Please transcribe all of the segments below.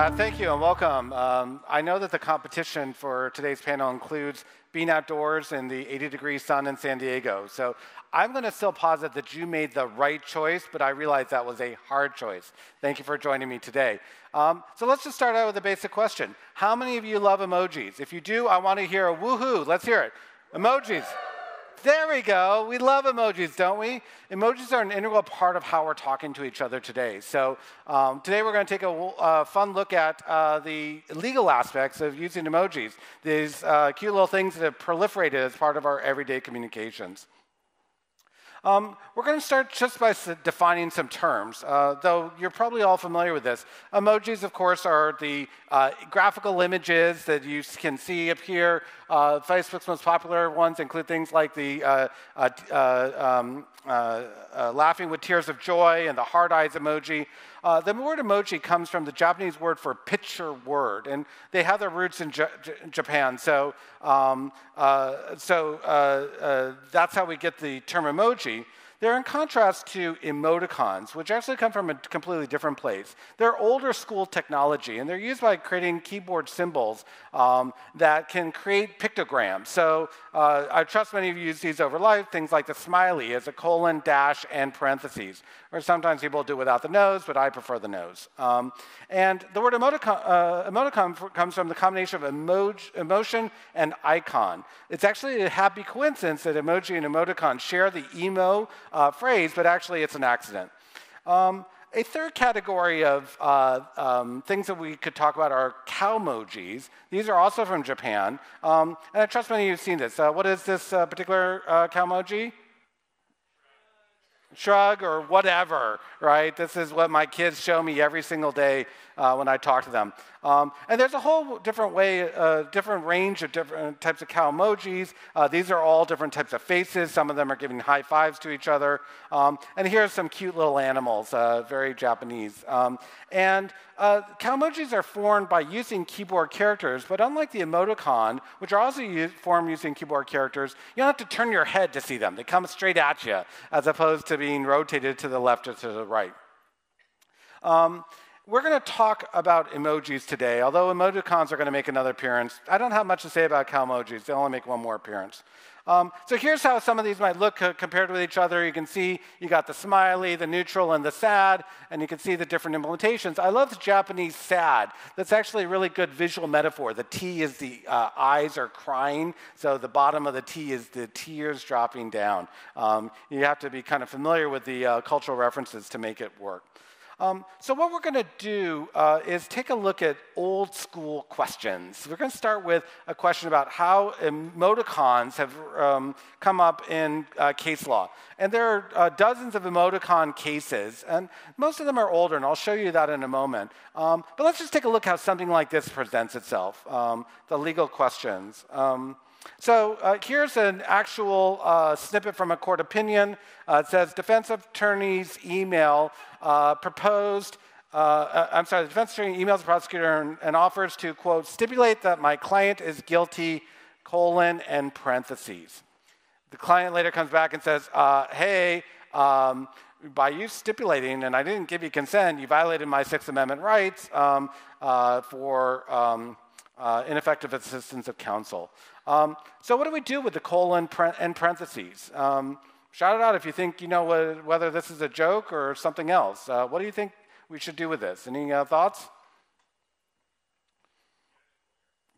Uh, thank you and welcome. Um, I know that the competition for today's panel includes being outdoors in the 80 degree sun in San Diego. So I'm going to still posit that you made the right choice, but I realize that was a hard choice. Thank you for joining me today. Um, so let's just start out with a basic question. How many of you love emojis? If you do, I want to hear a woohoo. Let's hear it. Emojis. There we go. We love emojis, don't we? Emojis are an integral part of how we're talking to each other today. So um, today we're going to take a uh, fun look at uh, the legal aspects of using emojis, these uh, cute little things that have proliferated as part of our everyday communications. Um, we're going to start just by defining some terms, uh, though you're probably all familiar with this. Emojis, of course, are the uh, graphical images that you can see up here. Uh, Facebook's most popular ones include things like the uh, uh, uh, um, laughing with tears of joy and the heart eyes emoji. Uh, the word emoji comes from the Japanese word for picture word, and they have their roots in J Japan. So, um, uh, so uh, uh, that's how we get the term emoji. They're in contrast to emoticons, which actually come from a completely different place. They're older school technology, and they're used by creating keyboard symbols um, that can create pictograms. So uh, I trust many of you use these over life, things like the smiley as a colon, dash, and parentheses. Or sometimes people do without the nose, but I prefer the nose. Um, and the word emoticon, uh, emoticon comes from the combination of emoj emotion and icon. It's actually a happy coincidence that emoji and emoticon share the emo uh, phrase, but actually it's an accident. Um, a third category of uh, um, things that we could talk about are kaomojis. These are also from Japan. Um, and I trust many of you have seen this. Uh, what is this uh, particular uh, kaomoji? Shrug or whatever, right? This is what my kids show me every single day uh, when I talk to them. Um, and there's a whole different way, uh, different range of different types of kaomojis. Uh, these are all different types of faces. Some of them are giving high fives to each other. Um, and here's some cute little animals, uh, very Japanese. Um, and uh, kaomojis are formed by using keyboard characters, but unlike the emoticon, which are also used, formed using keyboard characters, you don't have to turn your head to see them. They come straight at you, as opposed to being rotated to the left or to the right. Um, we're going to talk about emojis today, although emoticons are going to make another appearance. I don't have much to say about kaomojis. They only make one more appearance. Um, so here's how some of these might look uh, compared with each other. You can see you got the smiley, the neutral, and the sad, and you can see the different implementations. I love the Japanese sad. That's actually a really good visual metaphor. The T is the uh, eyes are crying, so the bottom of the T is the tears dropping down. Um, you have to be kind of familiar with the uh, cultural references to make it work. Um, so what we're going to do uh, is take a look at old school questions. We're going to start with a question about how emoticons have um, come up in uh, case law. And there are uh, dozens of emoticon cases, and most of them are older, and I'll show you that in a moment. Um, but let's just take a look how something like this presents itself, um, the legal questions. So uh, here's an actual uh, snippet from a court opinion. Uh, it says defense attorney's email uh, proposed. Uh, uh, I'm sorry, the defense attorney emails the prosecutor and, and, offers to, quote, stipulate that my client is guilty, colon, and parentheses. The client later comes back and says, hey, um, by you stipulating, and I didn't give you consent, you violated my Sixth Amendment rights um, for um, ineffective assistance of counsel. Um, so what do we do with the colon and parentheses? Um, shout it out if you think you know whether this is a joke or something else. Uh, what do you think we should do with this? Any uh, thoughts?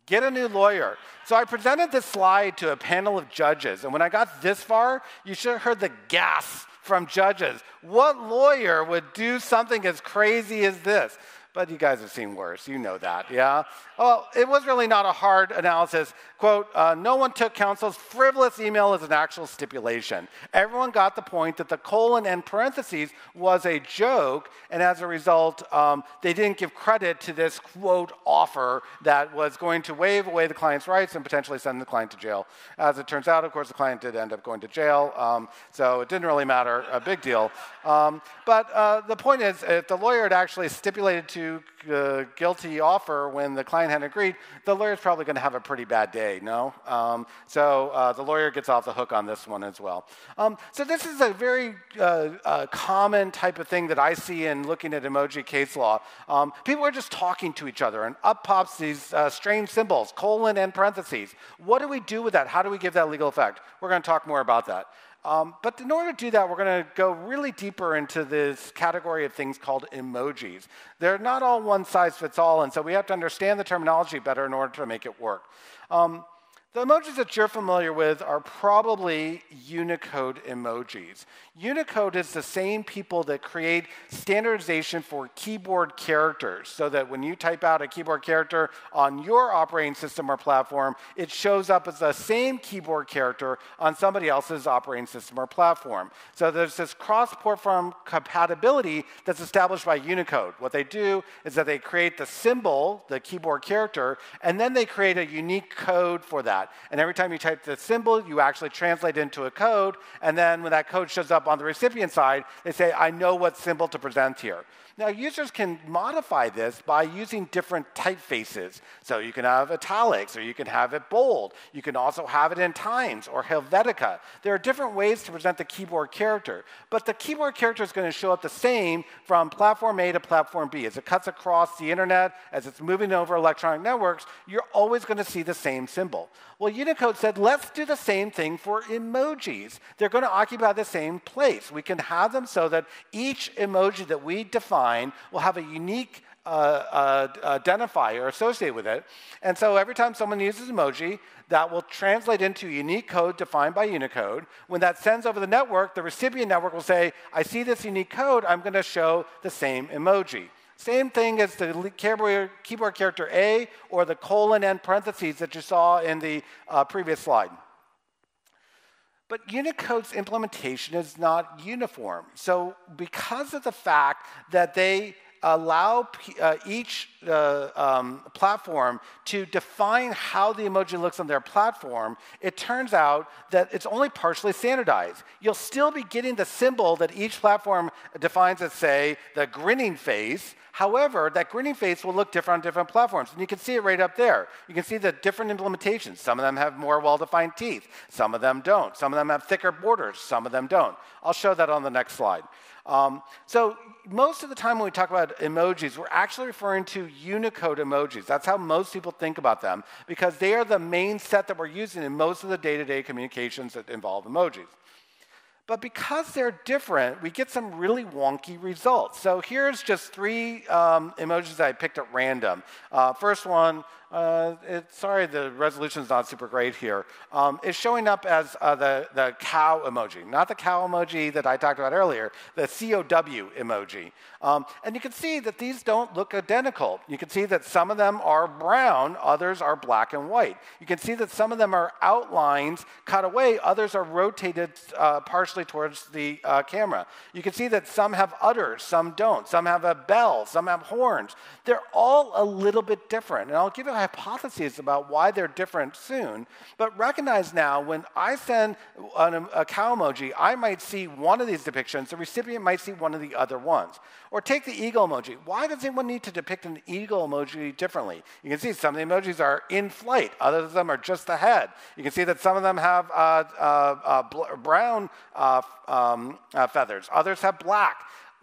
Get a new lawyer. So I presented this slide to a panel of judges, and when I got this far, you should have heard the gasp from judges. What lawyer would do something as crazy as this? But you guys have seen worse. You know that, yeah? Well, it was really not a hard analysis. Quote, uh, no one took counsel's frivolous email as an actual stipulation. Everyone got the point that the colon and parentheses was a joke, and as a result, um, they didn't give credit to this, quote, offer that was going to waive away the client's rights and potentially send the client to jail. As it turns out, of course, the client did end up going to jail, um, so it didn't really matter, a big deal. Um, but uh, the point is, if the lawyer had actually stipulated to uh, guilty offer when the client hand agreed, the lawyer's probably going to have a pretty bad day, no? Um, so uh, the lawyer gets off the hook on this one as well. Um, so this is a very uh, uh, common type of thing that I see in looking at emoji case law. Um, people are just talking to each other, and up pops these uh, strange symbols, colon and parentheses. What do we do with that? How do we give that legal effect? We're going to talk more about that. Um, but in order to do that, we're going to go really deeper into this category of things called emojis. They're not all one size fits all, and so we have to understand the terminology better in order to make it work. Um, the emojis that you're familiar with are probably Unicode emojis. Unicode is the same people that create standardization for keyboard characters so that when you type out a keyboard character on your operating system or platform, it shows up as the same keyboard character on somebody else's operating system or platform. So there's this cross-platform compatibility that's established by Unicode. What they do is that they create the symbol, the keyboard character, and then they create a unique code for that. And every time you type the symbol, you actually translate into a code. And then when that code shows up on the recipient side, they say, I know what symbol to present here. Now, users can modify this by using different typefaces. So you can have italics, or you can have it bold. You can also have it in Times or Helvetica. There are different ways to present the keyboard character. But the keyboard character is going to show up the same from platform A to platform B. As it cuts across the internet, as it's moving over electronic networks, you're always going to see the same symbol. Well, Unicode said, let's do the same thing for emojis. They're going to occupy the same place. We can have them so that each emoji that we define will have a unique uh, uh, identifier associated with it. And so every time someone uses emoji, that will translate into unique code defined by Unicode. When that sends over the network, the recipient network will say, I see this unique code, I'm going to show the same emoji. Same thing as the keyboard character A or the colon and parentheses that you saw in the uh, previous slide. But Unicode's implementation is not uniform. So, because of the fact that they allow uh, each uh, um, platform to define how the emoji looks on their platform, it turns out that it's only partially standardized. You'll still be getting the symbol that each platform defines as, say, the grinning face. However, that grinning face will look different on different platforms. And you can see it right up there. You can see the different implementations. Some of them have more well defined teeth, some of them don't. Some of them have thicker borders, some of them don't. I'll show that on the next slide. Um, so most of the time when we talk about emojis, we're actually referring to Unicode emojis. That's how most people think about them because they are the main set that we're using in most of the day-to-day communications that involve emojis. But because they're different, we get some really wonky results. So here's just three um, emojis I picked at random. Uh, first one, uh, it, sorry, the resolution is not super great here. Um, it's showing up as uh, the, the cow emoji, not the kaomoji that I talked about earlier, the COW emoji. Um, and you can see that these don't look identical. You can see that some of them are brown, others are black and white. You can see that some of them are outlines cut away, others are rotated uh, partially towards the uh, camera. You can see that some have udders, some don't. Some have a bell, some have horns. They're all a little bit different. And I'll give you hypotheses about why they're different soon, but recognize now when I send an, a cow emoji, I might see one of these depictions, the recipient might see one of the other ones. Or take the eagle emoji. Why does anyone need to depict an eagle emoji differently? You can see some of the emojis are in flight, others of them are just the head. You can see that some of them have uh, uh, uh, brown uh, um, uh, feathers, others have black.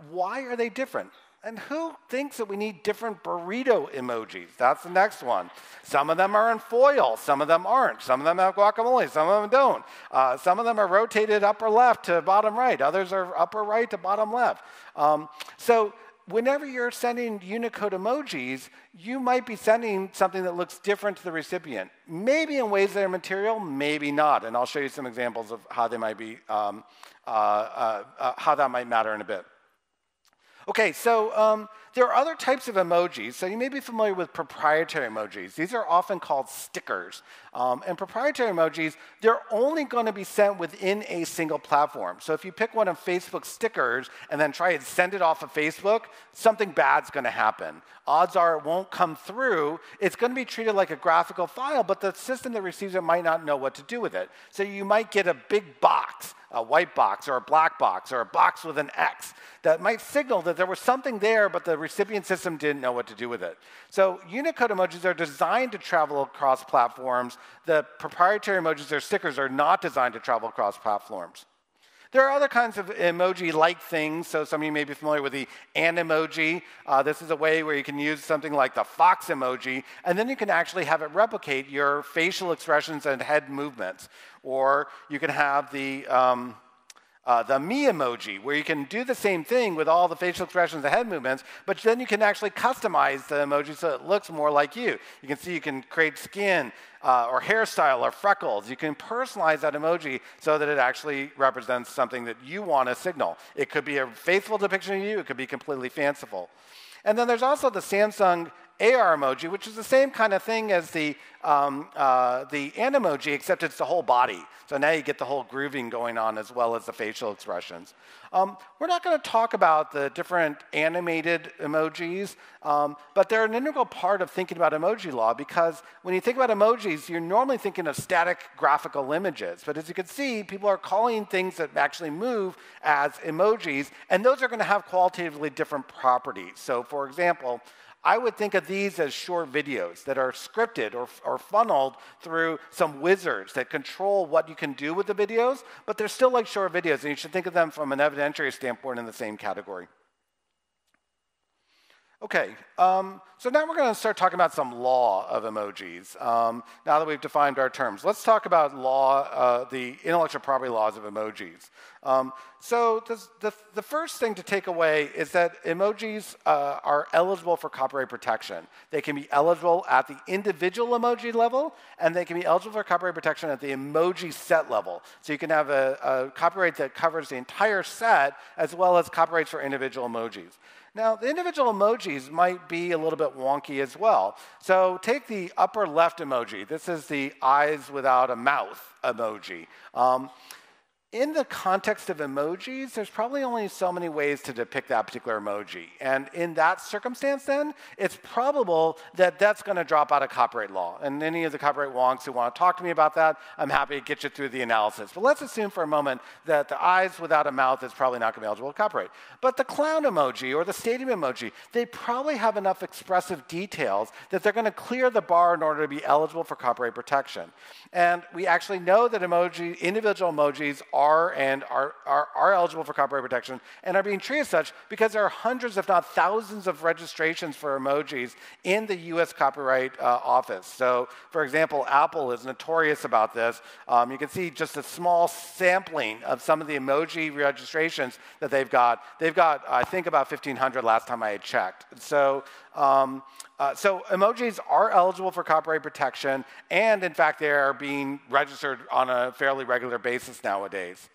Why are they different? And who thinks that we need different burrito emojis? That's the next one. Some of them are in foil, some of them aren't. Some of them have guacamole, some of them don't. Uh, some of them are rotated upper left to bottom right, others are upper right to bottom left. Um, so, whenever you're sending Unicode emojis, you might be sending something that looks different to the recipient. Maybe in ways that are material, maybe not. And I'll show you some examples of how they might be, um, uh, uh, uh how that might matter in a bit. Okay, so um, there are other types of emojis. So you may be familiar with proprietary emojis. These are often called stickers. Um, and proprietary emojis, they're only going to be sent within a single platform. So if you pick one of Facebook's stickers and then try and send it off of Facebook, something bad's going to happen. Odds are it won't come through. It's going to be treated like a graphical file, but the system that receives it might not know what to do with it. So you might get a big box a white box or a black box or a box with an X that might signal that there was something there, but the recipient system didn't know what to do with it. So Unicode emojis are designed to travel across platforms. The proprietary emojis or stickers are not designed to travel across platforms. There are other kinds of emoji-like things. So some of you may be familiar with the Animoji. Uh, this is a way where you can use something like the fox emoji, and then you can actually have it replicate your facial expressions and head movements. Or you can have the um, uh, the Memoji, where you can do the same thing with all the facial expressions and head movements, but then you can actually customize the emoji so it looks more like you. You can see you can create skin uh, or hairstyle or freckles. You can personalize that emoji so that it actually represents something that you want to signal. It could be a faithful depiction of you, it could be completely fanciful. And then there's also the Samsung AR emoji, which is the same kind of thing as the, um, uh, the Animoji, except it's the whole body. So now you get the whole grooving going on as well as the facial expressions. Um, we're not going to talk about the different animated emojis, um, but they're an integral part of thinking about emoji law because when you think about emojis, you're normally thinking of static graphical images. But as you can see, people are calling things that actually move as emojis, and those are going to have qualitatively different properties. So for example, I would think of these as short videos that are scripted or, or funneled through some wizards that control what you can do with the videos, but they're still like short videos, and you should think of them from an evidentiary standpoint in the same category. Okay, um, so now we're going to start talking about some law of emojis. Um, now that we've defined our terms, let's talk about law, uh, the intellectual property laws of emojis. Um, so this, the, the first thing to take away is that emojis uh, are eligible for copyright protection. They can be eligible at the individual emoji level, and they can be eligible for copyright protection at the emoji set level. So you can have a, a copyright that covers the entire set, as well as copyrights for individual emojis. Now, the individual emojis might be a little bit wonky as well. So take the upper left emoji. This is the eyes without a mouth emoji. Um, in the context of emojis, there's probably only so many ways to depict that particular emoji. And in that circumstance, then, it's probable that that's going to drop out of copyright law. And any of the copyright wonks who want to talk to me about that, I'm happy to get you through the analysis. But let's assume for a moment that the eyes without a mouth is probably not going to be eligible to copyright. But the clown emoji or the stadium emoji, they probably have enough expressive details that they're going to clear the bar in order to be eligible for copyright protection. And we actually know that emoji, individual emojis are and are, are, are eligible for copyright protection and are being treated as such because there are hundreds, if not thousands, of registrations for emojis in the US Copyright uh, Office. So, for example, Apple is notorious about this. Um, you can see just a small sampling of some of the emoji registrations that they've got. They've got, I think, about 1,500 last time I checked. So, um, uh, so emojis are eligible for copyright protection, and in fact, they are being registered on a fairly regular basis nowadays.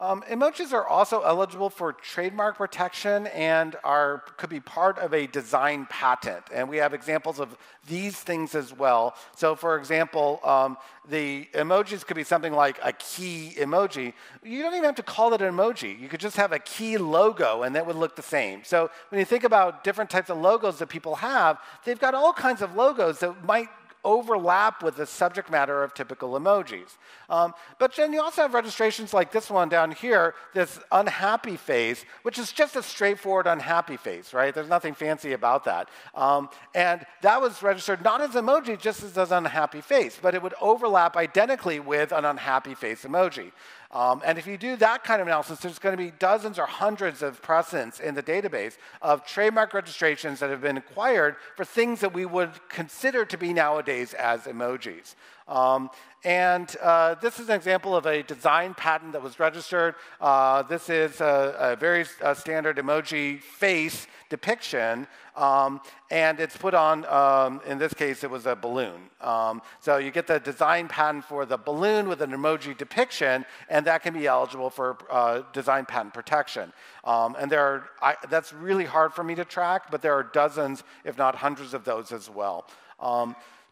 Um, emojis are also eligible for trademark protection and are, could be part of a design patent. And we have examples of these things as well. So for example, um, the emojis could be something like a key emoji. You don't even have to call it an emoji. You could just have a key logo and that would look the same. So when you think about different types of logos that people have, they've got all kinds of logos that might overlap with the subject matter of typical emojis. Um, but then you also have registrations like this one down here, this unhappy face, which is just a straightforward unhappy face, right? There's nothing fancy about that. Um, and that was registered not as emoji, just as an unhappy face, but it would overlap identically with an unhappy face emoji. Um, and if you do that kind of analysis, there's going to be dozens or hundreds of precedents in the database of trademark registrations that have been acquired for things that we would consider to be nowadays as emojis. Um, and uh, this is an example of a design patent that was registered. Uh, this is a, a very uh, standard emoji face depiction, um, and it's put on, um, in this case, it was a balloon. Um, so you get the design patent for the balloon with an emoji depiction, and that can be eligible for uh, design patent protection. Um, and there are, I, that's really hard for me to track, but there are dozens, if not hundreds of those as well.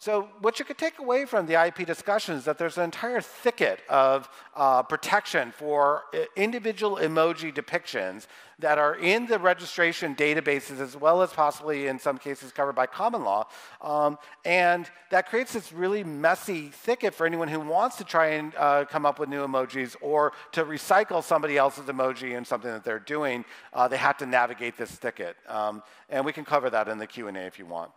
So what you could take away from the IP discussion is that there's an entire thicket of uh, protection for uh, individual emoji depictions that are in the registration databases as well as possibly in some cases covered by common law. Um, and that creates this really messy thicket for anyone who wants to try and uh, come up with new emojis or to recycle somebody else's emoji in something that they're doing. Uh, they have to navigate this thicket. Um, and we can cover that in the Q&A if you want.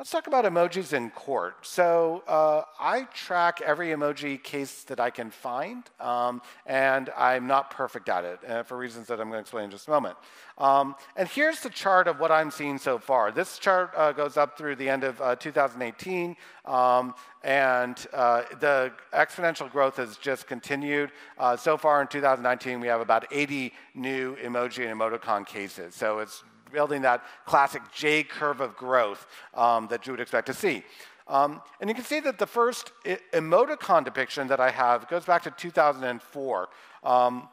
Let's talk about emojis in court. So uh, I track every emoji case that I can find, um, and I'm not perfect at it uh, for reasons that I'm going to explain in just a moment. Um, and here's the chart of what I'm seeing so far. This chart uh, goes up through the end of uh, 2018, um, and uh, the exponential growth has just continued. Uh, so far in 2019, we have about 80 new emoji and emoticon cases. So it's building that classic J curve of growth um, that you would expect to see. Um, and you can see that the first emoticon depiction that I have goes back to 2004. Um,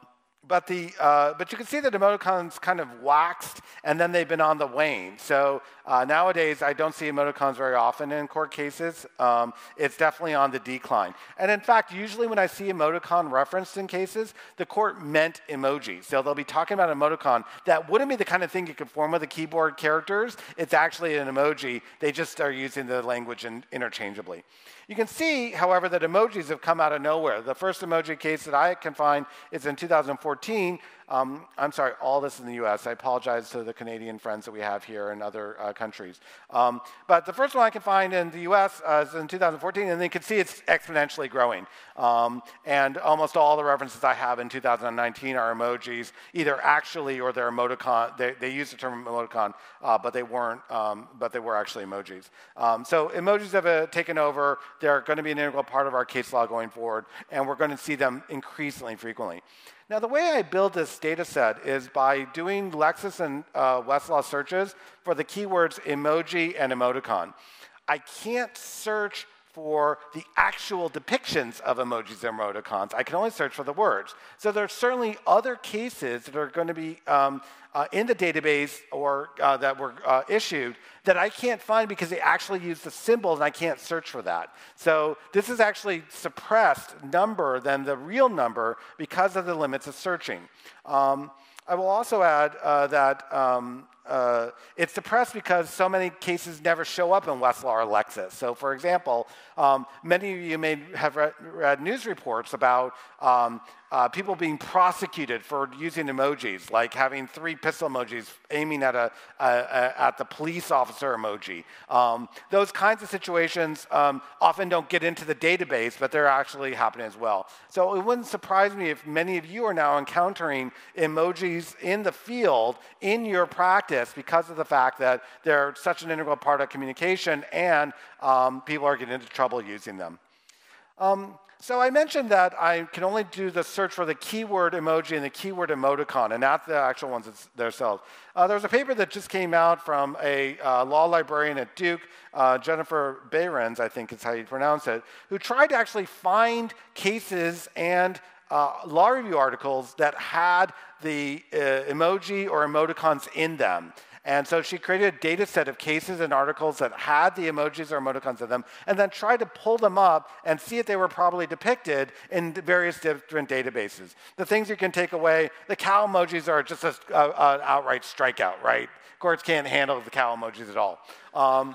but, the, uh, but you can see that emoticons kind of waxed and then they've been on the wane. So uh, nowadays, I don't see emoticons very often in court cases. Um, it's definitely on the decline. And in fact, usually when I see emoticon referenced in cases, the court meant emoji. So they'll be talking about emoticon. That wouldn't be the kind of thing you could form with the keyboard characters. It's actually an emoji. They just are using the language in, interchangeably. You can see, however, that emojis have come out of nowhere. The first emoji case that I can find is in 2014 um, I'm sorry, all this in the US. I apologize to the Canadian friends that we have here and other uh, countries. Um, but the first one I can find in the US uh, is in 2014, and you can see it's exponentially growing. Um, and almost all the references I have in 2019 are emojis, either actually or they're emoticon. They, they use the term emoticon, uh, but they weren't, um, but they were actually emojis. Um, so emojis have uh, taken over. They're going to be an integral part of our case law going forward, and we're going to see them increasingly frequently. Now, the way I build this data set is by doing Lexis and uh, Westlaw searches for the keywords emoji and emoticon. I can't search for the actual depictions of emojis and emoticons. I can only search for the words. So there are certainly other cases that are going to be um, uh, in the database or uh, that were uh, issued that I can't find because they actually use the symbols and I can't search for that. So this is actually suppressed number than the real number because of the limits of searching. Um, I will also add uh, that um, uh, it's depressed because so many cases never show up in Westlaw or Lexis. So, for example, um, many of you may have read, read news reports about um, uh, people being prosecuted for using emojis, like having three pistol emojis aiming at, a, a, a at the police officer emoji. Um, those kinds of situations um, often don't get into the database, but they're actually happening as well. So it wouldn't surprise me if many of you are now encountering emojis in the field in your practice because of the fact that they're such an integral part of communication and um, people are getting into trouble using them. Um, so I mentioned that I can only do the search for the keyword emoji and the keyword emoticon, and not the actual ones themselves. Uh, there was a paper that just came out from a uh, law librarian at Duke, uh, Jennifer Behrens, I think is how you pronounce it, who tried to actually find cases and uh, law review articles that had the uh, emoji or emoticons in them. And so she created a data set of cases and articles that had the emojis or emoticons in them, and then tried to pull them up and see if they were properly depicted in various different databases. The things you can take away, the kaomojis are just an outright strikeout, right? Courts can't handle the kaomojis at all. Um,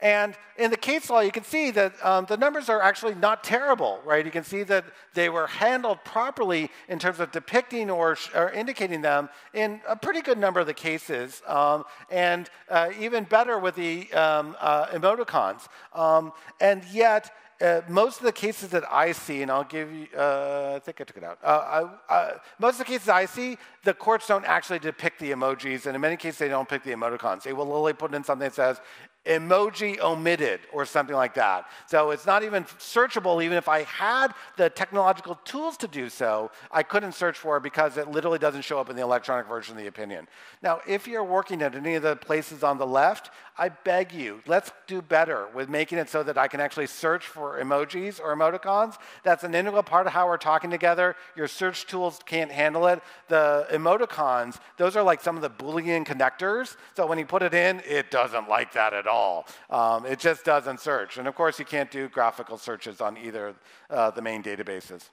and in the case law, you can see that um, the numbers are actually not terrible, right? You can see that they were handled properly in terms of depicting or, or indicating them in a pretty good number of the cases, um, and uh, even better with the um, uh, emoticons. Um, and yet, uh, most of the cases that I see, and I'll give you, uh, I think I took it out. Uh, I, most of the cases I see, the courts don't actually depict the emojis, and in many cases they don't pick the emoticons. They will literally put in something that says emoji omitted or something like that. So it's not even searchable, even if I had the technological tools to do so, I couldn't search for it because it literally doesn't show up in the electronic version of the opinion. Now, if you're working at any of the places on the left, I beg you, let's do better with making it so that I can actually search for emojis or emoticons. That's an integral part of how we're talking together. Your search tools can't handle it. The emoticons, those are like some of the Boolean connectors. So when you put it in, it doesn't like that at all all. Um, it just doesn't search. And of course, you can't do graphical searches on either uh, the main databases.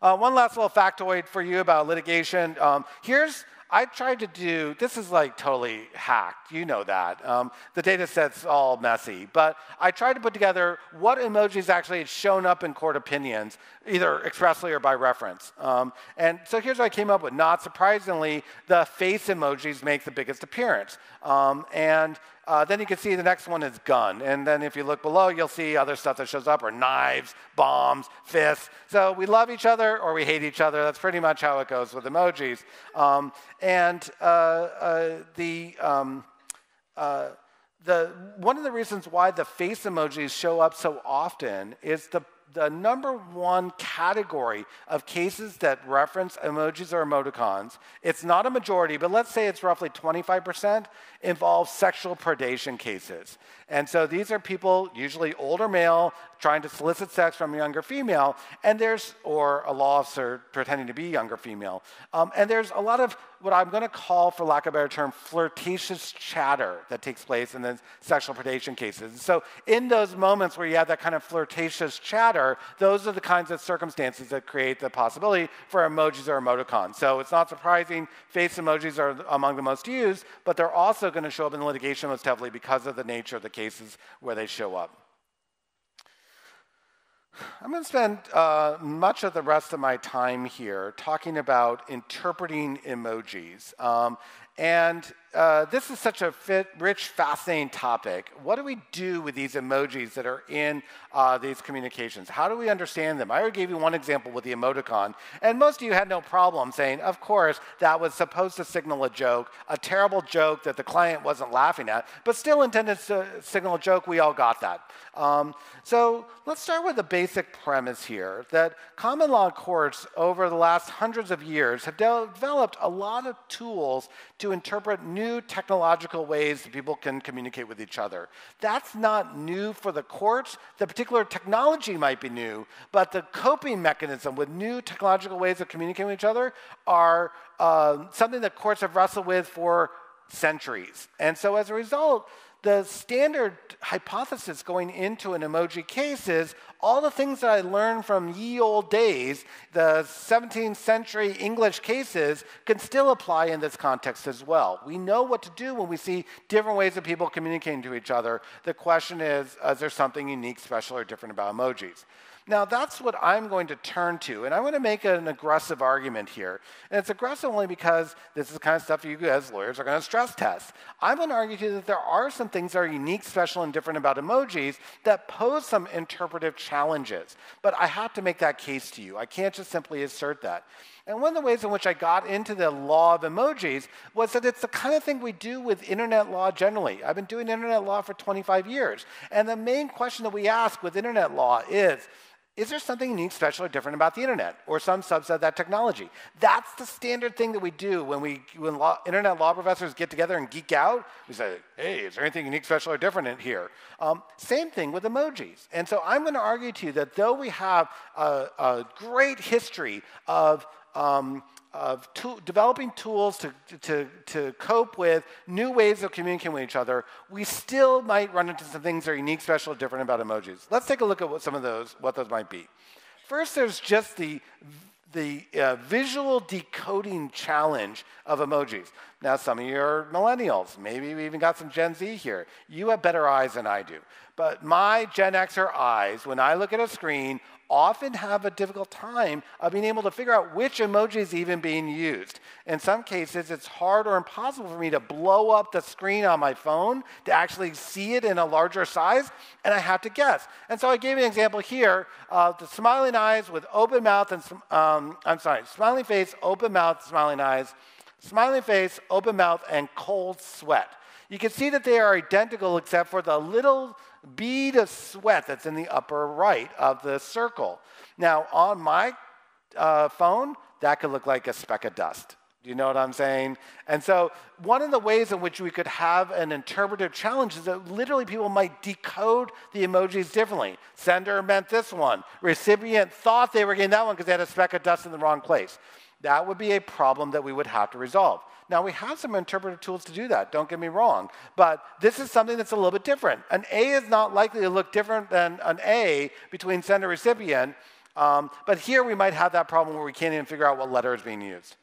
Uh, one last little factoid for you about litigation. Um, here's I tried to do, this is like totally hacked, you know that. Um, the data set's all messy, but I tried to put together what emojis actually had shown up in court opinions, either expressly or by reference. Um, and so here's what I came up with. Not surprisingly, the face emojis make the biggest appearance. Um, and uh, then you can see the next one is gun. And then if you look below, you'll see other stuff that shows up are knives, bombs, fists. So we love each other or we hate each other. That's pretty much how it goes with emojis. Um, and uh, uh, the, um, uh, the, one of the reasons why the face emojis show up so often is the the number one category of cases that reference emojis or emoticons, it's not a majority, but let's say it's roughly 25%, involves sexual predation cases. And so these are people, usually older male, trying to solicit sex from a younger female, and there's, or a law officer pretending to be younger female. Um, and there's a lot of what I'm going to call, for lack of a better term, flirtatious chatter that takes place in the sexual predation cases. So in those moments where you have that kind of flirtatious chatter, those are the kinds of circumstances that create the possibility for emojis or emoticons. So it's not surprising face emojis are among the most used, but they're also going to show up in litigation most heavily because of the nature of the cases where they show up. I'm going to spend uh, much of the rest of my time here talking about interpreting emojis. Um, and uh, this is such a fit, rich, fascinating topic. What do we do with these emojis that are in uh, these communications? How do we understand them? I already gave you one example with the emoticon, and most of you had no problem saying, of course, that was supposed to signal a joke, a terrible joke that the client wasn't laughing at, but still intended to signal a joke. We all got that. Um, so let's start with the basic premise here that common law courts over the last hundreds of years have developed a lot of tools to interpret new new technological ways that people can communicate with each other. That's not new for the courts. The particular technology might be new, but the coping mechanism with new technological ways of communicating with each other are uh, something that courts have wrestled with for centuries. And so as a result, the standard hypothesis going into an emoji case is all the things that I learned from ye old days, the 17th century English cases, can still apply in this context as well. We know what to do when we see different ways of people communicating to each other. The question is, is there something unique, special, or different about emojis? Now, that's what I'm going to turn to, and I'm going to make an aggressive argument here. And it's aggressive only because this is the kind of stuff you as lawyers are going to stress test. I'm going to argue to you that there are some things that are unique, special, and different about emojis that pose some interpretive challenges. But I have to make that case to you. I can't just simply assert that. And one of the ways in which I got into the law of emojis was that it's the kind of thing we do with internet law generally. I've been doing internet law for 25 years. And the main question that we ask with internet law is is there something unique, special, or different about the internet or some subset of that technology? That's the standard thing that we do when we when law, internet law professors get together and geek out. We say, "Hey, is there anything unique, special, or different in here?" Um, same thing with emojis. And so I'm going to argue to you that though we have a, a great history of um, of developing tools to, to, to cope with new ways of communicating with each other, we still might run into some things that are unique, special, different about emojis. Let's take a look at what some of those, what those might be. First, there's just the, the uh, visual decoding challenge of emojis. Now, some of you are millennials. Maybe we even got some Gen Z here. You have better eyes than I do. But my Gen Xer eyes, when I look at a screen, often have a difficult time of being able to figure out which emoji is even being used. In some cases, it's hard or impossible for me to blow up the screen on my phone to actually see it in a larger size, and I have to guess. And so I gave an example here of the smiling eyes with open mouth and, um, I'm sorry, smiling face, open mouth, smiling eyes, smiling face, open mouth, and cold sweat. You can see that they are identical except for the little bead of sweat that's in the upper right of the circle. Now, on my uh, phone, that could look like a speck of dust. Do you know what I'm saying? And so, one of the ways in which we could have an interpretive challenge is that literally people might decode the emojis differently. Sender meant this one, recipient thought they were getting that one because they had a speck of dust in the wrong place. That would be a problem that we would have to resolve. Now, we have some interpretive tools to do that, don't get me wrong, but this is something that's a little bit different. An A is not likely to look different than an A between sender and recipient, um, but here we might have that problem where we can't even figure out what letter is being used.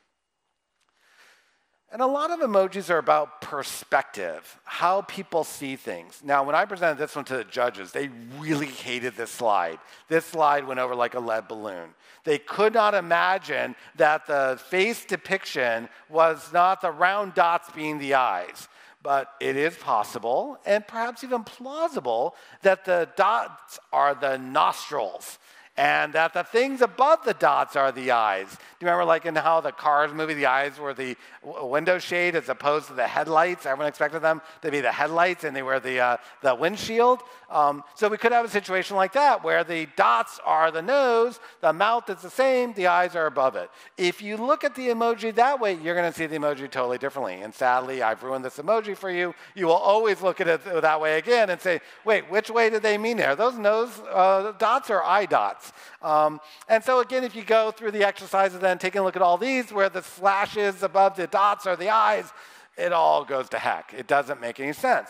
And a lot of emojis are about perspective, how people see things. Now, when I presented this one to the judges, they really hated this slide. This slide went over like a lead balloon. They could not imagine that the face depiction was not the round dots being the eyes. But it is possible, and perhaps even plausible, that the dots are the nostrils and that the things above the dots are the eyes. Do you remember, like in how the Cars movie, the eyes were the window shade as opposed to the headlights? Everyone expected them to be the headlights, and they were the uh, the windshield. Um, so we could have a situation like that where the dots are the nose, the mouth is the same, the eyes are above it. If you look at the emoji that way, you're going to see the emoji totally differently. And sadly, I've ruined this emoji for you. You will always look at it that way again and say, "Wait, which way did they mean there? Those nose uh, dots or eye dots?" Um, and so again, if you go through the exercises then taking a look at all these where the slashes above the dots are the eyes, it all goes to heck. It doesn't make any sense.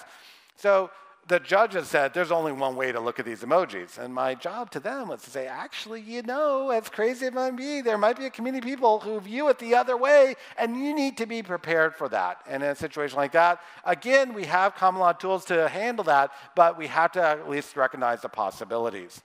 So the judges said there's only one way to look at these emojis. And my job to them was to say, actually, you know, as crazy as it might be, there might be a community of people who view it the other way, and you need to be prepared for that. And in a situation like that, again, we have common law tools to handle that, but we have to at least recognize the possibilities.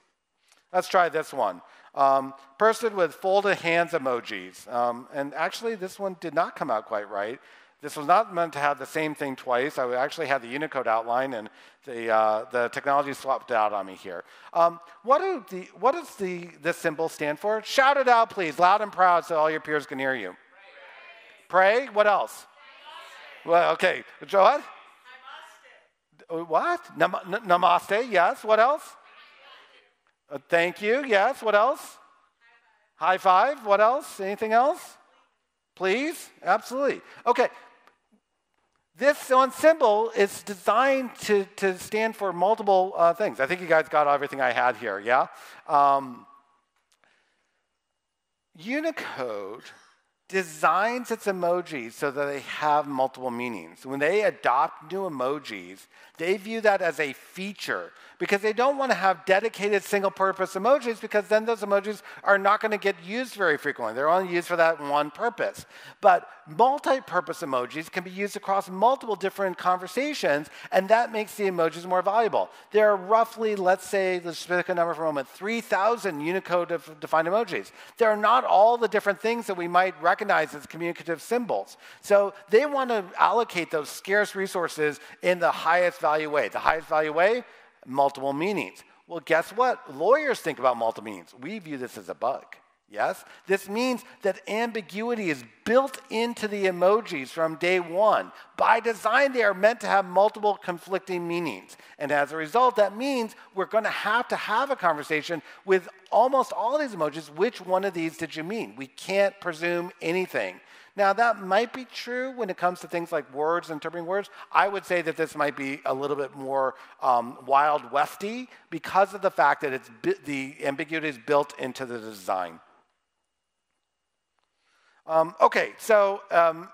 Let's try this one. Um, person with folded hands emojis. Um, and actually, this one did not come out quite right. This was not meant to have the same thing twice. I actually had the Unicode outline, and the, uh, the technology swapped out on me here. Um, what, do the, what does the, this symbol stand for? Shout it out, please, loud and proud, so all your peers can hear you. Pray. Pray. What else? Well, okay. What? Namaste. What? Namaste. Yes. What else? Uh, thank you. Yes. What else? High five. High five. What else? Anything else? Please? Absolutely. Okay. This one symbol is designed to, to stand for multiple uh, things. I think you guys got everything I had here, yeah? Um, Unicode designs its emojis so that they have multiple meanings. When they adopt new emojis, they view that as a feature because they don't want to have dedicated single purpose emojis because then those emojis are not going to get used very frequently. They're only used for that one purpose. But multi purpose emojis can be used across multiple different conversations, and that makes the emojis more valuable. There are roughly, let's say, let's pick a number for a moment, 3,000 Unicode defined emojis. There are not all the different things that we might recognize as communicative symbols. So they want to allocate those scarce resources in the highest value way. The highest value way, multiple meanings. Well, guess what? Lawyers think about multiple meanings. We view this as a bug. Yes? This means that ambiguity is built into the emojis from day one. By design, they are meant to have multiple conflicting meanings. And as a result, that means we're going to have to have a conversation with almost all these emojis. Which one of these did you mean? We can't presume anything. Now, that might be true when it comes to things like words, and interpreting words. I would say that this might be a little bit more um, Wild Westy because of the fact that it's the ambiguity is built into the design. Um, okay, so um,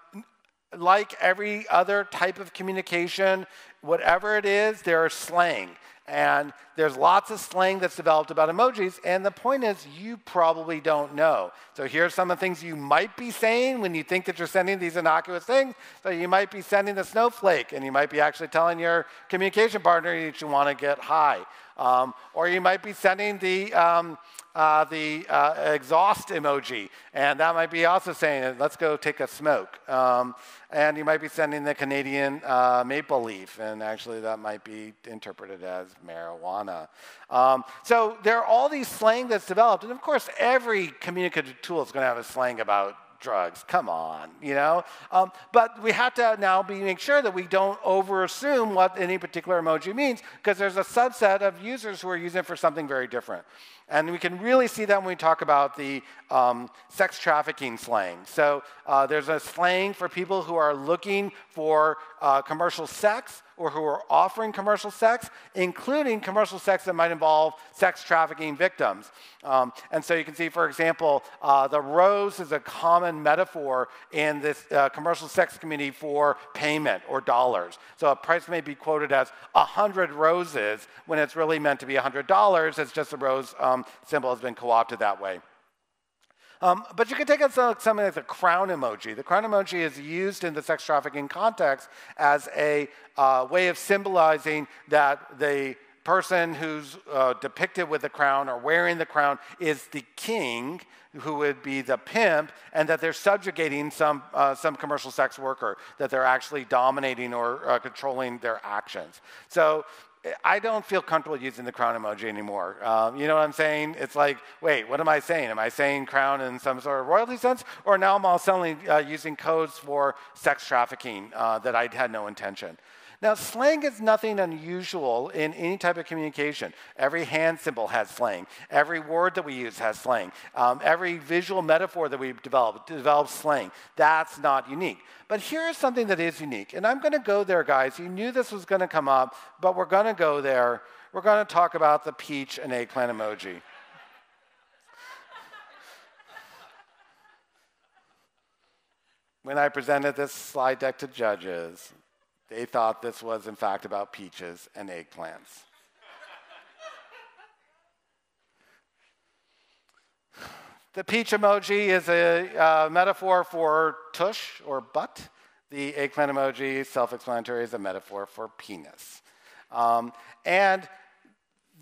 like every other type of communication, whatever it is, there's slang. And there's lots of slang that's developed about emojis, and the point is, you probably don't know. So here's some of the things you might be saying when you think that you're sending these innocuous things. So you might be sending the snowflake, and you might be actually telling your communication partner that you want to get high. Um, or you might be sending the, um, uh, the uh, exhaust emoji, and that might be also saying, let's go take a smoke. Um, and you might be sending the Canadian uh, maple leaf, and actually that might be interpreted as marijuana. Um, so there are all these slang that's developed, and of course, every communicative tool is going to have a slang about drugs. Come on, you know? Um, but we have to now be make sure that we don't over assume what any particular emoji means because there's a subset of users who are using it for something very different. And we can really see that when we talk about the um, sex trafficking slang. So uh, there's a slang for people who are looking for uh, commercial sex or who are offering commercial sex, including commercial sex that might involve sex trafficking victims. Um, and so you can see, for example, uh, the rose is a common metaphor in this uh, commercial sex community for payment or dollars. So a price may be quoted as 100 roses when it's really meant to be $100. It's just a rose um, symbol has been co opted that way. Um, but you can take something like the crown emoji. The crown emoji is used in the sex trafficking context as a uh, way of symbolizing that the person who's uh, depicted with the crown or wearing the crown is the king who would be the pimp and that they're subjugating some, uh, some commercial sex worker, that they're actually dominating or uh, controlling their actions. So I don't feel comfortable using the crown emoji anymore. Um, you know what I'm saying? It's like, wait, what am I saying? Am I saying crown in some sort of royalty sense? Or now I'm all suddenly uh, using codes for sex trafficking uh, that I had no intention. Now, slang is nothing unusual in any type of communication. Every hand symbol has slang. Every word that we use has slang. Um, every visual metaphor that we develop develops slang. That's not unique. But here is something that is unique. And I'm going to go there, guys. You knew this was going to come up, but we're going to go there. We're going to talk about the peach and eggplant emoji. when I presented this slide deck to judges, they thought this was, in fact, about peaches and eggplants. the peach emoji is a uh, metaphor for tush or butt. The eggplant emoji, self explanatory, is a metaphor for penis. Um, and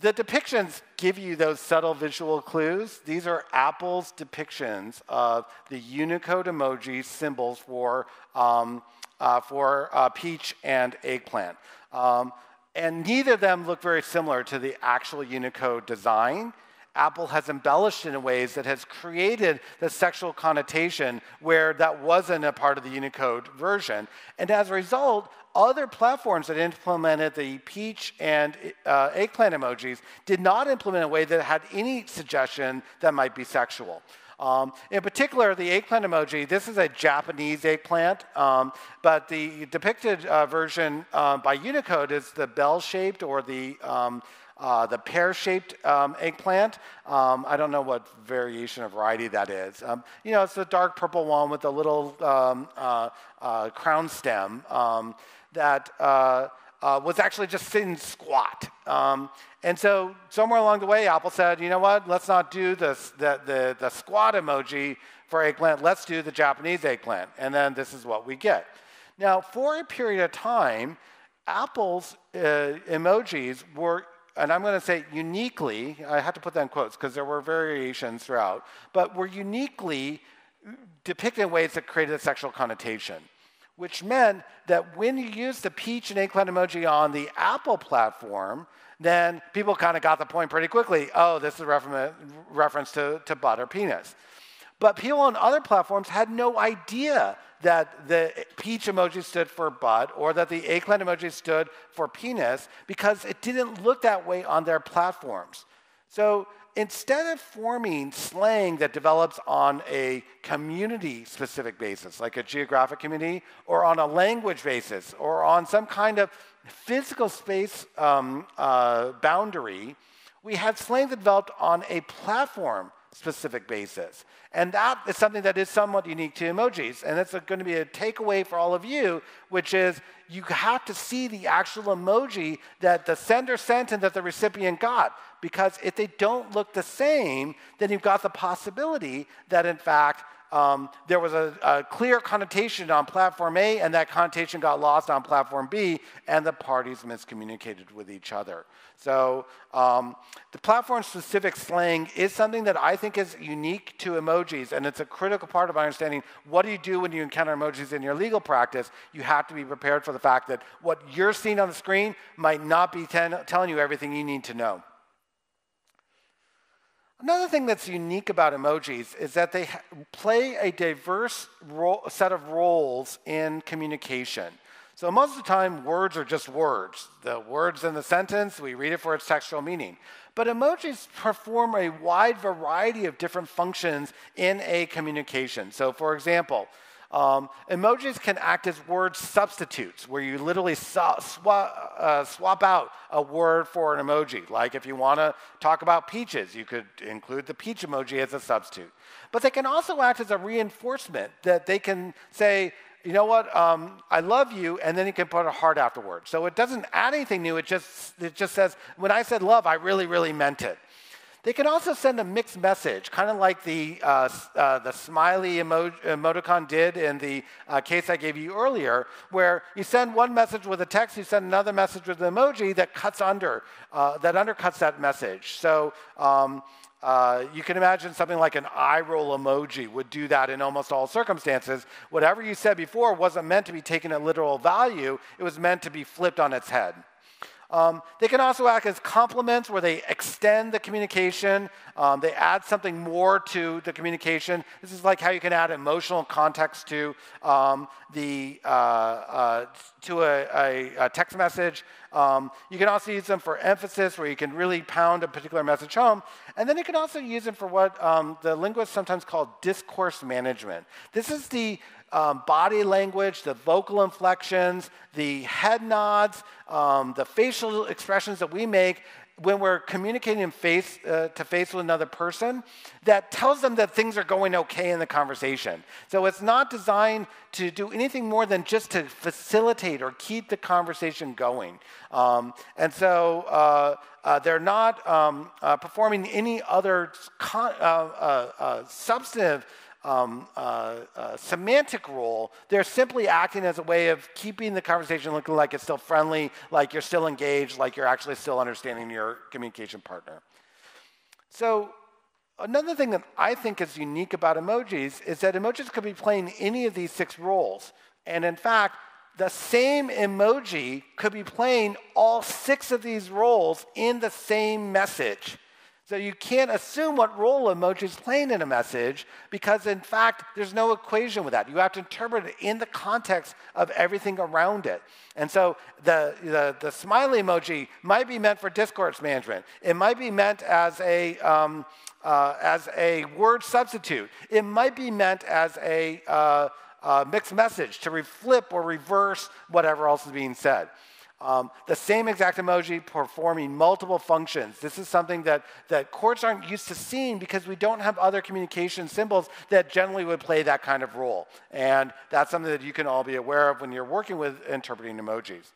the depictions give you those subtle visual clues. These are Apple's depictions of the Unicode emoji symbols for um, uh, for uh, peach and eggplant. Um, and neither of them look very similar to the actual Unicode design. Apple has embellished in ways that has created the sexual connotation where that wasn't a part of the Unicode version. And as a result, other platforms that implemented the peach and uh, eggplant emojis did not implement a way that had any suggestion that might be sexual. Um, in particular, the eggplant emoji, this is a Japanese eggplant, um, but the depicted uh, version uh, by Unicode is the bell-shaped or the um, uh, the pear-shaped um, eggplant. Um, I don't know what variation or variety that is. Um, you know, it's the dark purple one with the little um, uh, uh, crown stem um, that uh, was actually just sitting squat. Um, and so somewhere along the way, Apple said, you know what, let's not do this, the, the, the squat emoji for eggplant, let's do the Japanese eggplant. And then this is what we get. Now, for a period of time, Apple's uh, emojis were, and I'm going to say uniquely, I have to put that in quotes because there were variations throughout, but were uniquely depicted in ways that created a sexual connotation which meant that when you use the peach and eggplant emoji on the Apple platform, then people kind of got the point pretty quickly. Oh, this is a refer- reference to, to butt or penis. But people on other platforms had no idea that the peach emoji stood for butt or that the eggplant emoji stood for penis because it didn't look that way on their platforms. So instead of forming slang that develops on a community specific basis, like a geographic community, or on a language basis, or on some kind of physical space um, uh, boundary, we had slang that developed on a platform specific basis. And that is something that is somewhat unique to emojis. And it's going to be a takeaway for all of you, which is you have to see the actual emoji that the sender sent and that the recipient got. Because if they don't look the same, then you've got the possibility that, in fact, um, there was a, a, clear connotation on platform A, and that connotation got lost on platform B, and the parties miscommunicated with each other. So um, the platform-specific slang is something that I think is unique to emojis, and it's a critical part of understanding what do you do when you encounter emojis in your legal practice. You have to be prepared for the fact that what you're seeing on the screen might not be telling you everything you need to know. Another thing that's unique about emojis is that they play a diverse role, set of roles in communication. So most of the time, words are just words. The words in the sentence, we read it for its textual meaning. But emojis perform a wide variety of different functions in a communication. So for example, Um, emojis can act as word substitutes, where you literally swap, uh, swap out a word for an emoji. Like if you want to talk about peaches, you could include the peach emoji as a substitute. But they can also act as a reinforcement that they can say, you know what, um, I love you, and then you can put a heart afterwards. So it doesn't add anything new, it just, it just says, when I said love, I really, really meant it. They can also send a mixed message, kind of like the, uh, uh, the smiley emo emoticon did in the uh, case I gave you earlier, where you send one message with a text, you send another message with an emoji that cuts under, uh, that undercuts that message. So um, uh, you can imagine something like an eye roll emoji would do that in almost all circumstances. Whatever you said before wasn't meant to be taken at literal value, it was meant to be flipped on its head. Um, they can also act as complements where they extend the communication. Um, they add something more to the communication. This is like how you can add emotional context to um, the uh, uh, to a, a, a, text message. Um, you can also use them for emphasis, where you can really pound a particular message home. And then you can also use them for what um, the linguists sometimes call discourse management. This is the um, body language, the vocal inflections, the head nods, um, the facial expressions that we make when we're communicating face uh, to face with another person that tells them that things are going okay in the conversation. So it's not designed to do anything more than just to facilitate or keep the conversation going. Um, and so uh, uh, they're not um, uh, performing any other con- uh, uh, substantive um, uh, uh, semantic role. They're simply acting as a way of keeping the conversation looking like it's still friendly, like you're still engaged, like you're actually still understanding your communication partner. So, another thing that I think is unique about emojis is that emojis could be playing any of these six roles. And in fact, the same emoji could be playing all six of these roles in the same message. So you can't assume what role emoji is playing in a message because, in fact, there's no equation with that. You have to interpret it in the context of everything around it. And so the, the, the smiley emoji might be meant for discourse management. It might be meant as a, um, uh, as a word substitute. It might be meant as a uh, uh, mixed message to flip or reverse whatever else is being said. Um, the same exact emoji performing multiple functions. This is something that, that courts aren't used to seeing because we don't have other communication symbols that generally would play that kind of role. And that's something that you can all be aware of when you're working with interpreting emojis.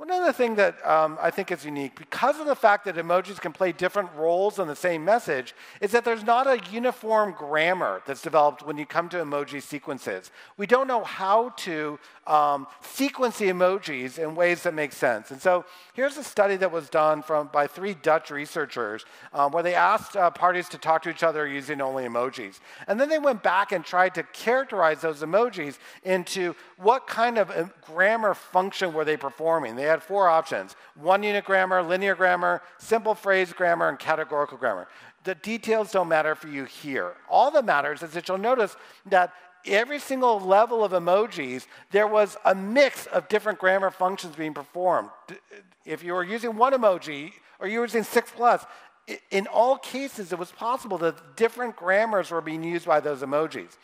One other thing that um, I think is unique, because of the fact that emojis can play different roles in the same message, is that there's not a uniform grammar that's developed when you come to emoji sequences. We don't know how to um, sequence the emojis in ways that make sense. And so here's a study that was done from, by three Dutch researchers um, where they asked uh, parties to talk to each other using only emojis. And then they went back and tried to characterize those emojis into what kind of uh, grammar function were they performing. They had four options one unit grammar, linear grammar, simple phrase grammar, and categorical grammar. The details don't matter for you here. All that matters is that you'll notice that every single level of emojis, there was a mix of different grammar functions being performed. If you were using one emoji or you were using six plus, in all cases, it was possible that different grammars were being used by those emojis.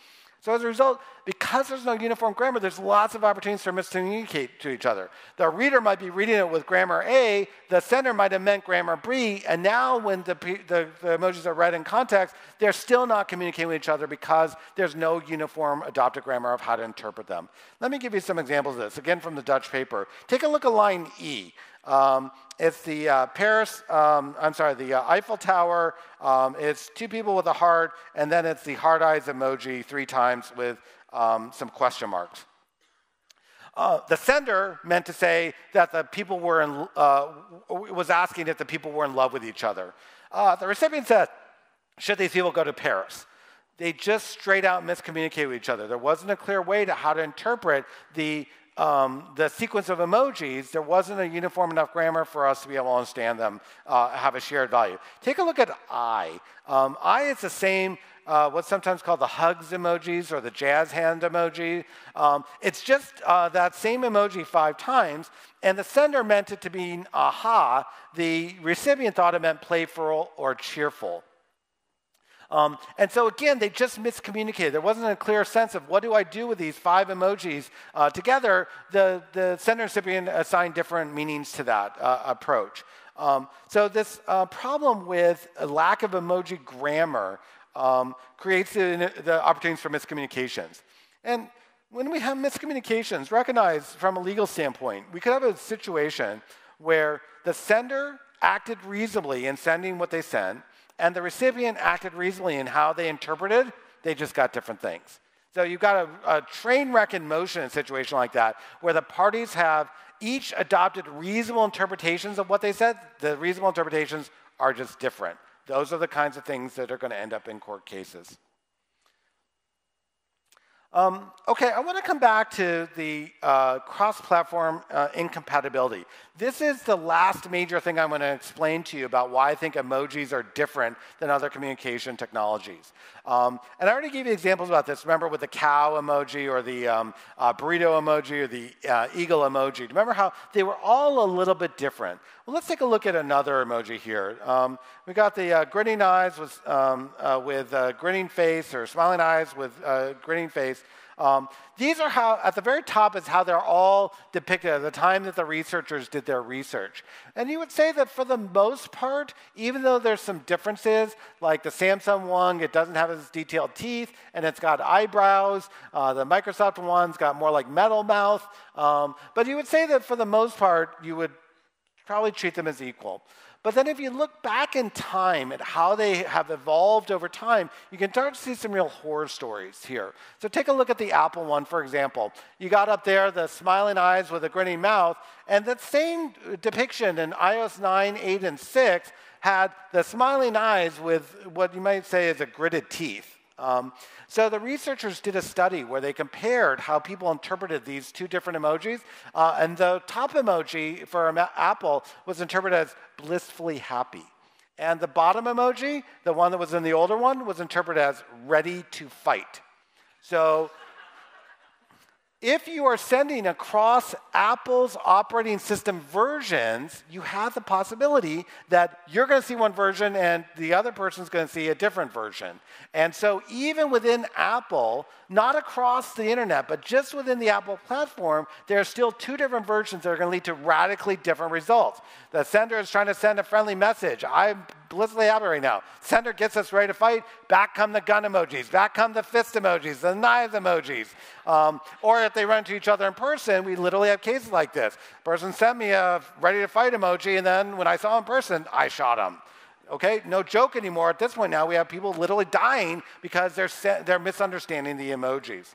So as a result, because there's no uniform grammar, there's lots of opportunities for miscommunicate to each other. The reader might be reading it with grammar A, the sender might have meant grammar B, and now when the, the, the emojis are read in context, they're still not communicating with each other because there's no uniform adopted grammar of how to interpret them. Let me give you some examples of this, again from the Dutch paper. Take a look at line E. Um, it's the uh, Paris, um, I'm sorry, the uh, Eiffel Tower. Um, it's two people with a heart, and then it's the heart eyes emoji three times with um, some question marks. Uh, the sender meant to say that the people were in, uh, was asking if the people were in love with each other. Uh, the recipient said, should these people go to Paris? They just straight out miscommunicated with each other. There wasn't a clear way to how to interpret the um, the sequence of emojis, there wasn't a uniform enough grammar for us to be able to understand them, uh, have a shared value. Take a look at I. Um, I is the same, uh, what's sometimes called the hugs emojis or the jazz hand emoji. Um, it's just uh, that same emoji five times, and the sender meant it to mean aha. The recipient thought it meant playful or cheerful. Um, and so again, they just miscommunicated. There wasn't a clear sense of what do I do with these five emojis uh, together. The, the sender recipient assigned different meanings to that uh, approach. Um, so this uh, problem with a lack of emoji grammar um, creates the, the opportunities for miscommunications. And when we have miscommunications, recognize from a legal standpoint, we could have a situation where the sender acted reasonably in sending what they sent, and the recipient acted reasonably in how they interpreted, they just got different things. So you've got a, a train wreck in motion in a situation like that, where the parties have each adopted reasonable interpretations of what they said. The reasonable interpretations are just different. Those are the kinds of things that are going to end up in court cases. Um, okay, I want to come back to the uh, cross-platform uh, incompatibility. This is the last major thing I'm going to explain to you about why I think emojis are different than other communication technologies. Um, and I already gave you examples about this. Remember with the cow emoji or the um, uh, burrito emoji or the uh, eagle emoji. Remember how they were all a little bit different? Well, let's take a look at another emoji here. Um, we got the uh, grinning eyes with, um, uh, with grinning face or smiling eyes with grinning face. Um, these are how, at the very top is how they're all depicted at the time that the researchers did their research. And you would say that for the most part, even though there's some differences, like the Samsung one, it doesn't have as detailed teeth and it's got eyebrows. Uh, the Microsoft one's got more like metal mouth. Um, but you would say that for the most part, you would probably treat them as equal. But then if you look back in time at how they have evolved over time, you can start to see some real horror stories here. So take a look at the Apple one, for example. You got up there the smiling eyes with a grinning mouth, and that same depiction in iOS 9, 8, and 6 had the smiling eyes with what you might say is a gritted teeth. Um, so the researchers did a study where they compared how people interpreted these two different emojis, uh, and the top emoji for Apple was interpreted as blissfully happy. And the bottom emoji, the one that was in the older one, was interpreted as ready to fight. So if you are sending across Apple's operating system versions, you have the possibility that you're going to see one version and the other person's going to see a different version. And so, even within Apple, not across the internet, but just within the Apple platform, there are still two different versions that are going to lead to radically different results. The sender is trying to send a friendly message. I'm blissfully happy right now. Sender gets us ready to fight. Back come the gun emojis. Back come the fist emojis, the knives emojis. Um, or they run into each other in person, we literally have cases like this. Person sent me a ready to fight emoji, and then when I saw him in person, I shot him. Okay, no joke anymore. At this point now, we have people literally dying because they're, they're misunderstanding the emojis.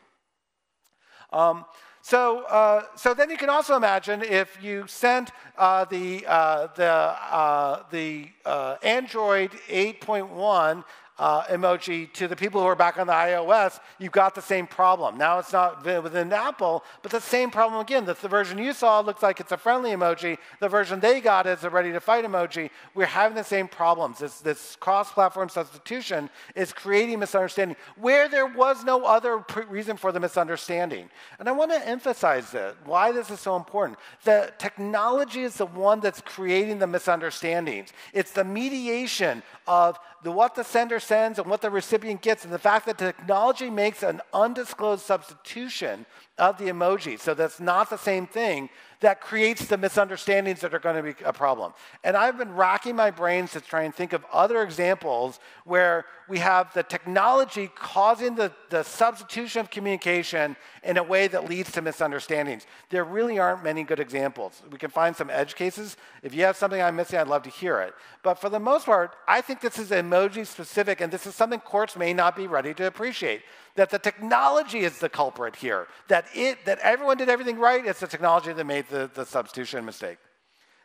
Um, so, uh, so then you can also imagine if you sent uh, the, uh, the, uh, the uh, Android 8.1 uh, emoji to the people who are back on the iOS, you've got the same problem. Now it's not within Apple, but the same problem again. The, the version you saw looks like it's a friendly emoji. The version they got is a ready to fight emoji. We're having the same problems. This, this cross platform substitution is creating misunderstanding where there was no other reason for the misunderstanding. And I want to emphasize that, why this is so important. The technology is the one that's creating the misunderstandings, it's the mediation of the, what the sender sends and what the recipient gets, and the fact that technology makes an undisclosed substitution of the emoji, so that's not the same thing, that creates the misunderstandings that are going to be a problem. And I've been racking my brains to try and think of other examples where we have the technology causing the, the substitution of communication in a way that leads to misunderstandings. There really aren't many good examples. We can find some edge cases. If you have something I'm missing, I'd love to hear it. But for the most part, I think this is emoji specific, and this is something courts may not be ready to appreciate that the technology is the culprit here, that, it, that everyone did everything right, it's the technology that made the, the substitution mistake.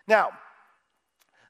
Now,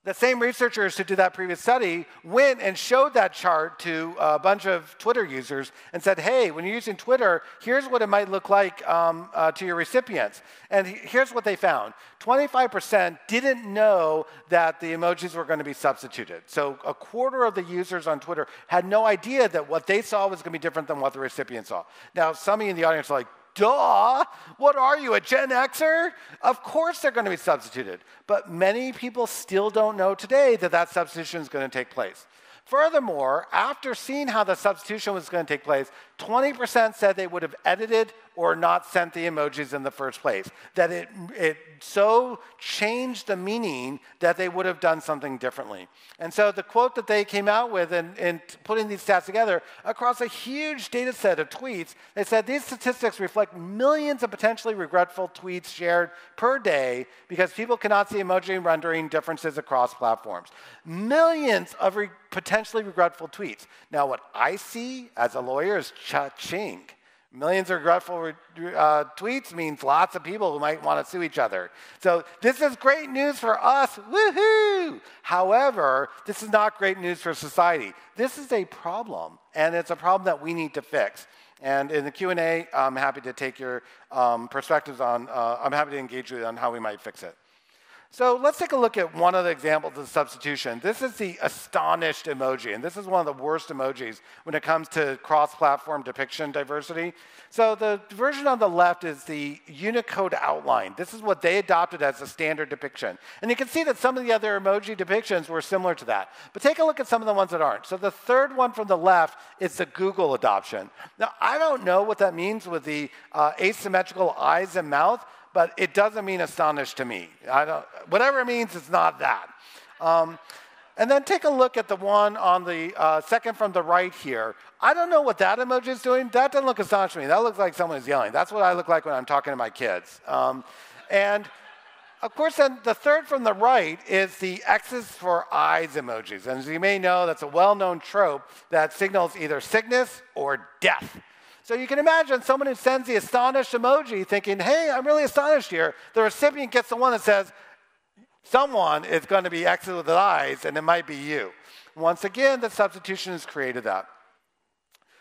the same researchers who did that previous study went and showed that chart to a bunch of Twitter users and said, hey, when you're using Twitter, here's what it might look like um, uh, to your recipients. And here's what they found 25% didn't know that the emojis were going to be substituted. So a quarter of the users on Twitter had no idea that what they saw was going to be different than what the recipient saw. Now, some of you in the audience are like, duh, what are you, a Gen Xer? Of course they're going to be substituted. But many people still don't know today that that substitution is going to take place. Furthermore, after seeing how the substitution was going to take place, 20% said they would have edited or not sent the emojis in the first place. That it, it so changed the meaning that they would have done something differently. And so the quote that they came out with in, in putting these stats together across a huge data set of tweets, they said these statistics reflect millions of potentially regretful tweets shared per day because people cannot see emoji rendering differences across platforms. Millions of re- potentially regretful tweets. Now, what I see as a lawyer is cha-ching. Millions of regretful uh, tweets means lots of people who might want to sue each other. So this is great news for us, woohoo! However, this is not great news for society. This is a problem, and it's a problem that we need to fix. And in the Q&A, I'm happy to take your um, perspectives on, uh, I'm happy to engage you on how we might fix it. So let's take a look at one of the examples of substitution. This is the astonished emoji, and this is one of the worst emojis when it comes to cross-platform depiction diversity. So the version on the left is the Unicode outline. This is what they adopted as a standard depiction. And you can see that some of the other emoji depictions were similar to that. But take a look at some of the ones that aren't. So the third one from the left is the Google adoption. Now, I don't know what that means with the uh, asymmetrical eyes and mouth, but it doesn't mean astonished to me. whatever it means, it's not that. Um, and then take a look at the one on the uh, second from the right here. I don't know what that emoji is doing. That doesn't look astonished to me. That looks like someone is yelling. That's what I look like when I'm talking to my kids. Um, and of course, then the third from the right is the X's for eyes emojis. And as you may know, that's a well known trope that signals either sickness or death. So you can imagine someone who sends the astonished emoji thinking, hey, I'm really astonished here. The recipient gets the one that says, someone is going to be exited with eyes, and it might be you. Once again, the substitution is created up.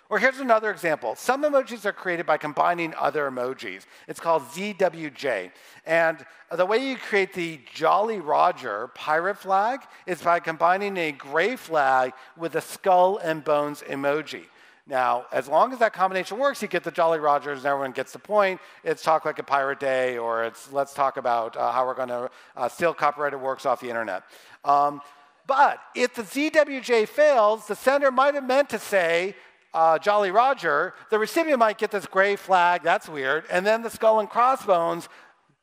Or here's another example. Some emojis are created by combining other emojis. It's called ZWJ. And the way you create the Jolly Roger pirate flag is by combining a gray flag with a skull and bones emoji. Now, as long as that combination works, you get the Jolly Rogers and everyone gets the point. It's Talk Like a Pirate Day, or it's Let's Talk About uh, How We're Going to uh, Steal Copyrighted Works Off the Internet. Um, but if the ZWJ fails, the sender might have meant to say, uh, Jolly Roger, the recipient might get this gray flag, that's weird, and then the skull and crossbones,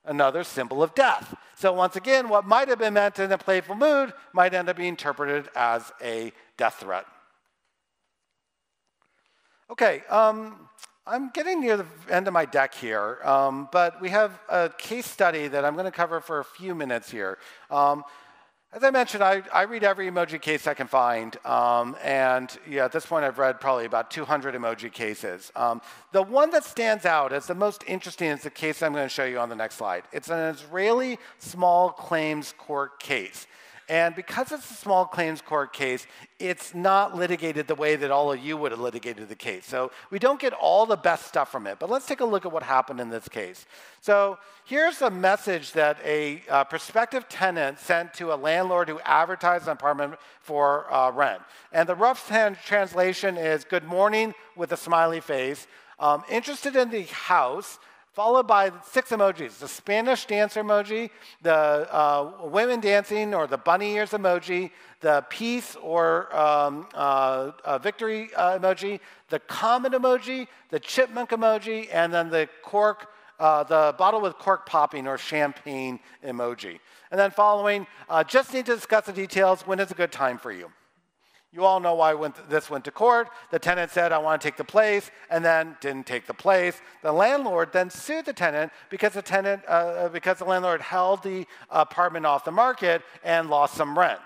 another symbol of death. So once again, what might have been meant in a playful mood might end up being interpreted as a death threat. Okay, um, I'm getting near the end of my deck here, um, but we have a case study that I'm going to cover for a few minutes here. Um, as I mentioned, I, I, read every emoji case I can find, um, and yeah, at this point I've read probably about 200 emoji cases. Um, the one that stands out as the most interesting is the case I'm going to show you on the next slide. It's an Israeli small claims court case. And because it's a small claims court case, it's not litigated the way that all of you would have litigated the case. So we don't get all the best stuff from it. But let's take a look at what happened in this case. So here's a message that a uh, prospective tenant sent to a landlord who advertised an apartment for uh, rent. And the rough translation is good morning with a smiley face. Um, interested in the house followed by six emojis the Spanish dancer emoji, the uh, women dancing or the bunny ears emoji, the peace or um, uh, uh, victory uh, emoji, the comet emoji, the chipmunk emoji, and then the cork. Uh, the bottle with cork popping or champagne emoji. And then following, uh, just need to discuss the details. When is a good time for you? You all know why went, this went to court. The tenant said, I want to take the place, and then didn't take the place. The landlord then sued the tenant because the tenant, uh, because the landlord held the apartment off the market and lost some rent.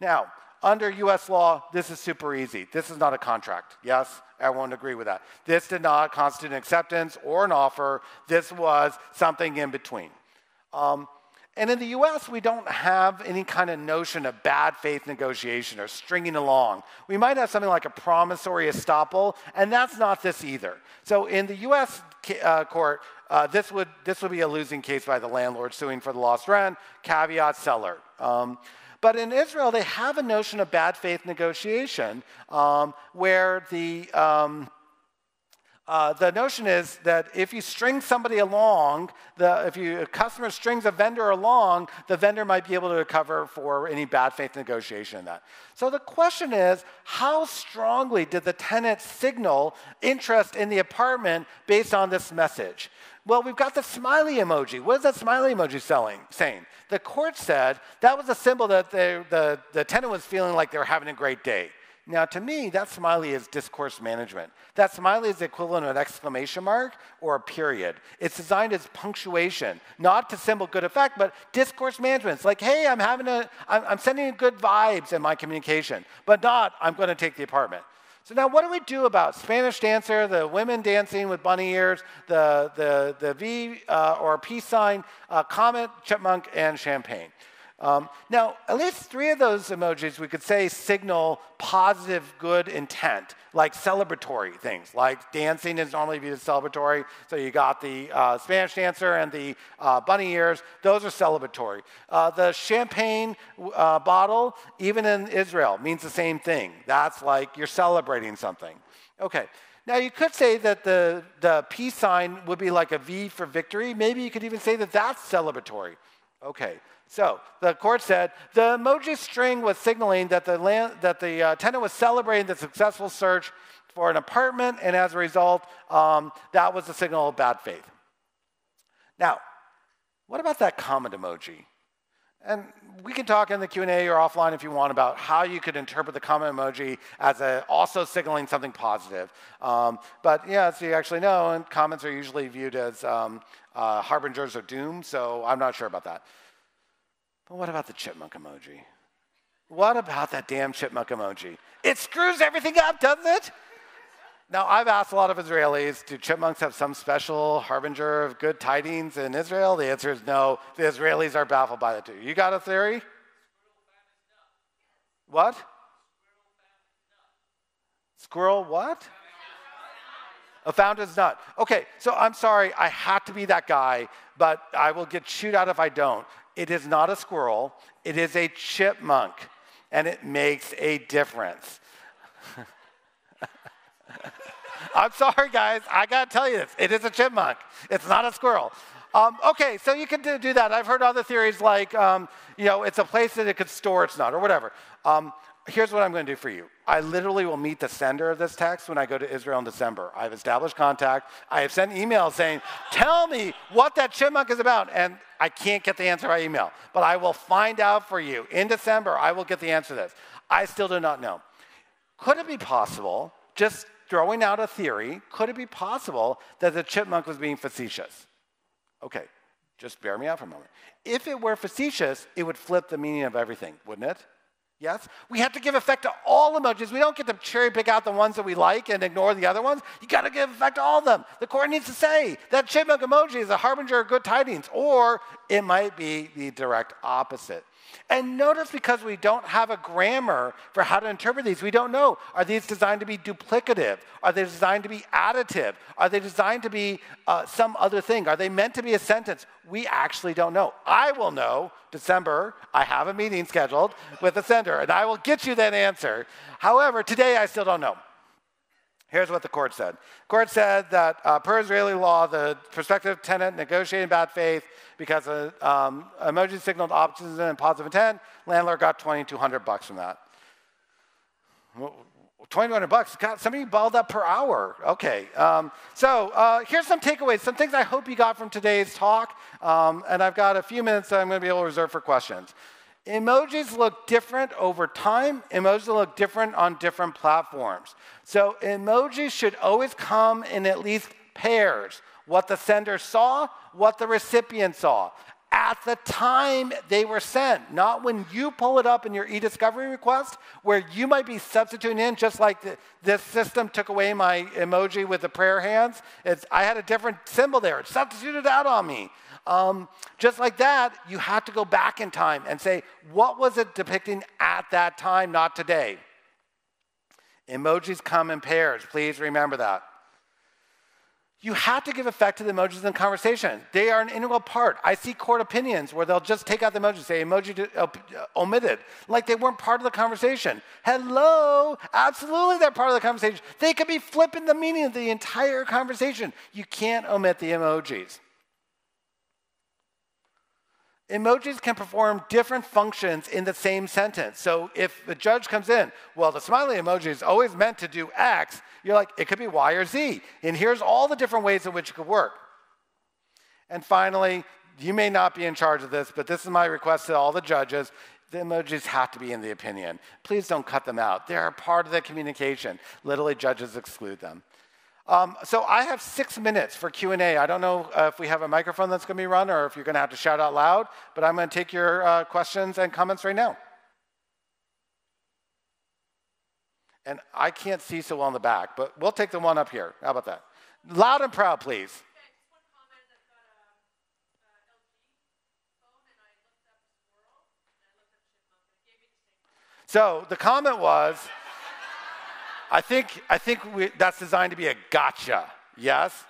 Now, under US law, this is super easy. This is not a contract. Yes, everyone agree with that. This did not constitute an acceptance or an offer. This was something in between. Um, and in the US, we don't have any kind of notion of bad faith negotiation or stringing along. We might have something like a promissory estoppel, and that's not this either. So in the US uh, court, uh, this, would, this would be a losing case by the landlord suing for the lost rent, caveat seller. Um, but in Israel, they have a notion of bad faith negotiation um, where the um, uh, the notion is that if you string somebody along, the, if you, a customer strings a vendor along, the vendor might be able to recover for any bad faith negotiation in that. So the question is, how strongly did the tenant signal interest in the apartment based on this message? Well, we've got the smiley emoji. What is that smiley emoji selling, saying? The court said that was a symbol that they, the, the tenant was feeling like they were having a great day. Now, to me, that smiley is discourse management. That smiley is the equivalent of an exclamation mark or a period. It's designed as punctuation, not to symbol good effect, but discourse management. It's like, hey, I'm having a, I'm, sending good vibes in my communication, but not, I'm going to take the apartment. So now, what do we do about Spanish dancer, the women dancing with bunny ears, the, the, the V uh, or peace sign, uh, comet, chipmunk, and champagne? Um, now, at least three of those emojis we could say signal positive, good intent, like celebratory things, like dancing is normally viewed as celebratory. So you got the uh, Spanish dancer and the uh, bunny ears; those are celebratory. Uh, the champagne uh, bottle, even in Israel, means the same thing. That's like you're celebrating something. Okay. Now, you could say that the, the peace sign would be like a V for victory. Maybe you could even say that that's celebratory. Okay, so the court said the emoji string was signaling that the, land, that the uh, tenant was celebrating the successful search for an apartment, and as a result, um, that was a signal of bad faith. Now, what about that comet emoji? And we can talk in the Q&A or offline if you want about how you could interpret the comet emoji as a, also signaling something positive. Um, but yeah, as you actually know, and comets are usually viewed as um, uh, harbingers of doom, so I'm not sure about that. What about the chipmunk emoji? What about that damn chipmunk emoji? It screws everything up, doesn't it? Now, I've asked a lot of Israelis, do chipmunks have some special harbinger of good tidings in Israel? The answer is no. The Israelis are baffled by it too. You got a theory? What? Squirrel what? A fountain's nut. Okay, so I'm sorry, I have to be that guy, but I will get chewed out if I don't. It is not a squirrel, it is a chipmunk, and it makes a difference. I'm sorry, guys, I gotta tell you this. It is a chipmunk, it's not a squirrel. Um, okay, so you can do that. I've heard other theories like, um, you know, it's a place that it could store its nut or whatever. Um, here's what I'm going to do for you. I literally will meet the sender of this text when I go to Israel in December. I've established contact. I have sent emails saying, tell me what that chipmunk is about. And I can't get the answer by email, but I will find out for you. In December, I will get the answer to this. I still do not know. Could it be possible, just throwing out a theory, could it be possible that the chipmunk was being facetious? Okay, just bear me out for a moment. If it were facetious, it would flip the meaning of everything, wouldn't it? Yes? We have to give effect to all emojis. We don't get to cherry pick out the ones that we like and ignore the other ones. You got to give effect to all of them. The court needs to say that chipmunk emoji is a harbinger of good tidings, or it might be the direct opposite. And notice because we don't have a grammar for how to interpret these, we don't know. Are these designed to be duplicative? Are they designed to be additive? Are they designed to be uh, some other thing? Are they meant to be a sentence? We actually don't know. I will know December. I have a meeting scheduled with the sender, and I will get you that answer. However, today I still don't know. Here's what the court said. The court said that uh, per Israeli law, the prospective tenant negotiated in bad faith because of um, emoji signaled optimism and positive intent. Landlord got 2,200 bucks from that. 2,200 bucks. God, somebody balled up per hour. Okay. Um, so uh, here's some takeaways, some things I hope you got from today's talk. Um, and I've got a few minutes that I'm going to be able to reserve for questions. Emojis look different over time. Emojis look different on different platforms. So emojis should always come in at least pairs. What the sender saw, what the recipient saw. At the time they were sent, not when you pull it up in your e-discovery request, where you might be substituting in, just like the, this system took away my emoji with the prayer hands. It's, I had a different symbol there. It substituted out on me. Um, just like that, you have to go back in time and say, what was it depicting at that time, not today? Emojis come in pairs. Please remember that. you have to give effect to the emojis in conversation. They are an integral part. I see court opinions where they'll just take out the emoji, say emoji to, uh, omitted, like they weren't part of the conversation. Hello, absolutely, they're part of the conversation. They could be flipping the meaning of the entire conversation. You can't omit the emojis. Emojis can perform different functions in the same sentence. So if the judge comes in, well, the smiley emoji is always meant to do X, you're like, it could be Y or Z. And here's all the different ways in which it could work. And finally, you may not be in charge of this, but this is my request to all the judges. The emojis have to be in the opinion. Please don't cut them out. They're part of the communication. Literally, judges exclude them. Um, so I have six minutes for Q&A. I don't know uh, if we have a microphone that's going to be run or if you're going to have to shout out loud, but I'm going to take your uh, questions and comments right now. And I can't see so well in the back, but we'll take the one up here. How about that? Loud and proud, please. So the comment was, I think, I think we, that's designed to be a gotcha. Yes?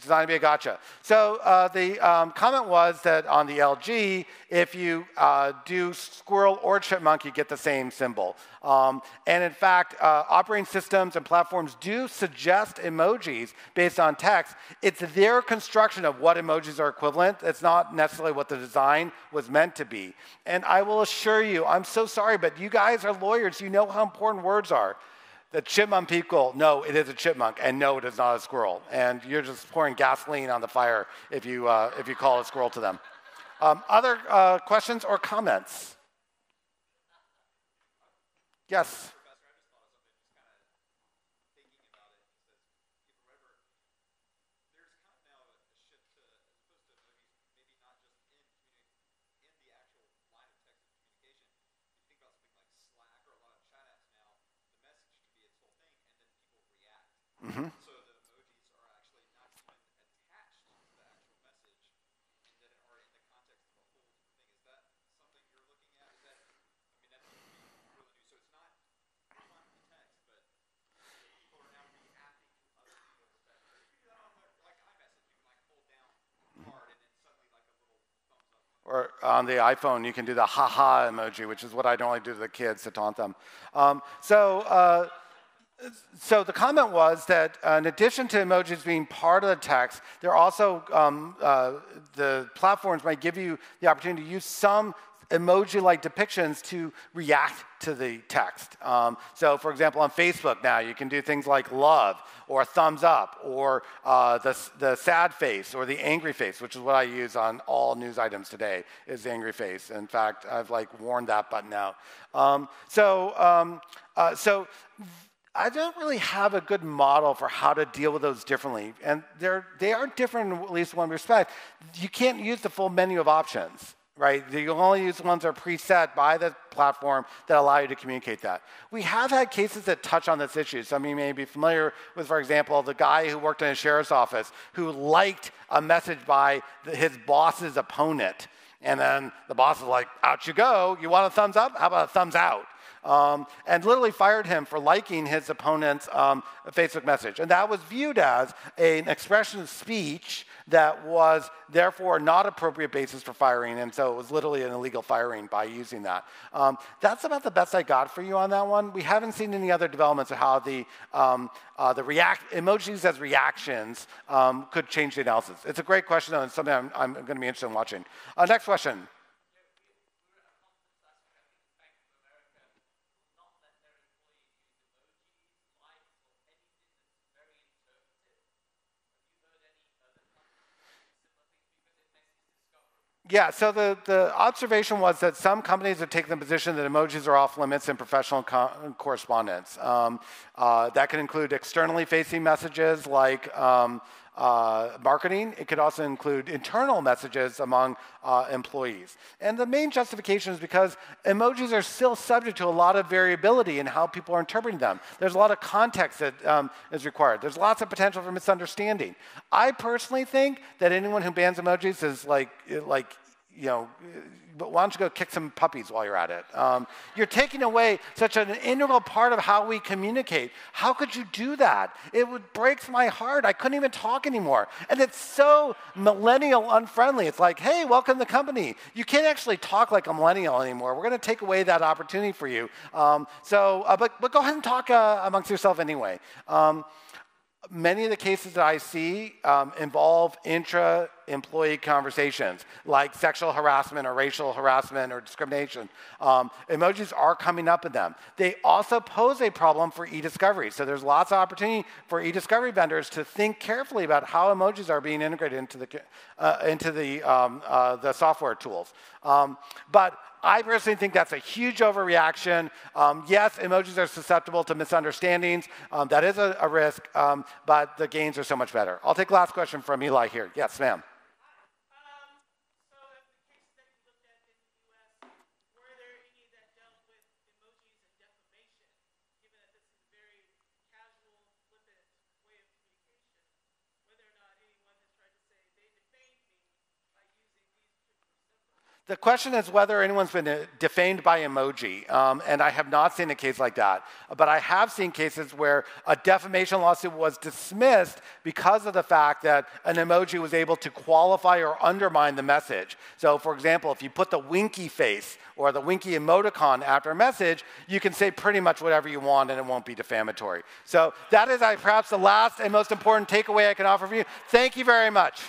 designed to be a gotcha. So uh, the um, comment was that on the LG, if you uh, do squirrel or chipmunk, you get the same symbol. Um, and in fact, uh, operating systems and platforms do suggest emojis based on text. It's their construction of what emojis are equivalent. It's not necessarily what the design was meant to be. And I will assure you, I'm so sorry, but you guys are lawyers. You know how important words are. The chipmunk people, no, it is a chipmunk, and no, it is not a squirrel. And you're just pouring gasoline on the fire if you, uh, if you call a squirrel to them. Um, other uh, questions or comments? Yes. Mm-hmm. So the emojis are actually not even attached to the actual message, and then are in the context of a whole thing. Is that something you're looking at? Is that, I mean, that's really new. So it's not on the text, but people are now reacting to other people's text. You do that on the, like iMessage. You can like hold down hard, and then suddenly like a little thumbs up. Or on the iPhone, you can do the ha-ha emoji, which is what I normally do to the kids to taunt them. Um, so. Uh, so the comment was that uh, in addition to emojis being part of the text, there also um, uh, the platforms might give you the opportunity to use some emoji-like depictions to react to the text. Um, so, for example, on Facebook now, you can do things like love or thumbs up or uh, the, the sad face or the angry face, which is what I use on all news items today, is the angry face. In fact, I've like worn that button out. Um, so, um, uh, so I don't really have a good model for how to deal with those differently. And they're, they are different in at least one respect. You can't use the full menu of options, right? You can only use the ones that are preset by the platform that allow you to communicate that. We have had cases that touch on this issue. Some of you may be familiar with, for example, the guy who worked in a sheriff's office who liked a message by his boss's opponent. And then the boss is like, out you go. You want a thumbs up? How about a thumbs out? Um, and literally fired him for liking his opponent's um, Facebook message. And that was viewed as an expression of speech that was therefore not appropriate basis for firing, and so it was literally an illegal firing by using that. Um, that's about the best I got for you on that one. We haven't seen any other developments of how the um, uh, the react emojis as reactions um, could change the analysis. It's a great question, though, and something I'm, I'm going to be interested in watching. Uh, next question. Yeah, so the, the observation was that some companies have taken the position that emojis are off limits in professional co correspondence. Um, uh, that can include externally facing messages like um, uh, marketing. It could also include internal messages among uh, employees. And the main justification is because emojis are still subject to a lot of variability in how people are interpreting them. There's a lot of context that um, is required. There's lots of potential for misunderstanding. I personally think that anyone who bans emojis is like, like you know, but why don't you go kick some puppies while you're at it? Um, you're taking away such an integral part of how we communicate. How could you do that? It would, breaks my heart. I couldn't even talk anymore. And it's so millennial unfriendly. It's like, hey, welcome to the company. You can't actually talk like a millennial anymore. We're going to take away that opportunity for you. Um, so, uh, but, but go ahead and talk uh, amongst yourself anyway. Um, many of the cases that I see um, involve intra employee conversations like sexual harassment or racial harassment or discrimination. Um, emojis are coming up in them. They also pose a problem for e discovery. So there's lots of opportunity for e discovery vendors to think carefully about how emojis are being integrated into the, uh, into the, um, uh, the software tools. Um, but I personally think that's a huge overreaction. Um, yes, emojis are susceptible to misunderstandings. Um, that is a, a risk, um, but the gains are so much better. I'll take last question from Eli here. Yes, ma'am. The question is whether anyone's been uh, defamed by emoji, um, and I have not seen a case like that. But I have seen cases where a defamation lawsuit was dismissed because of the fact that an emoji was able to qualify or undermine the message. So, for example, if you put the winky face or the winky emoticon after a message, you can say pretty much whatever you want and it won't be defamatory. So, that is perhaps the last and most important takeaway I can offer for you. Thank you very much.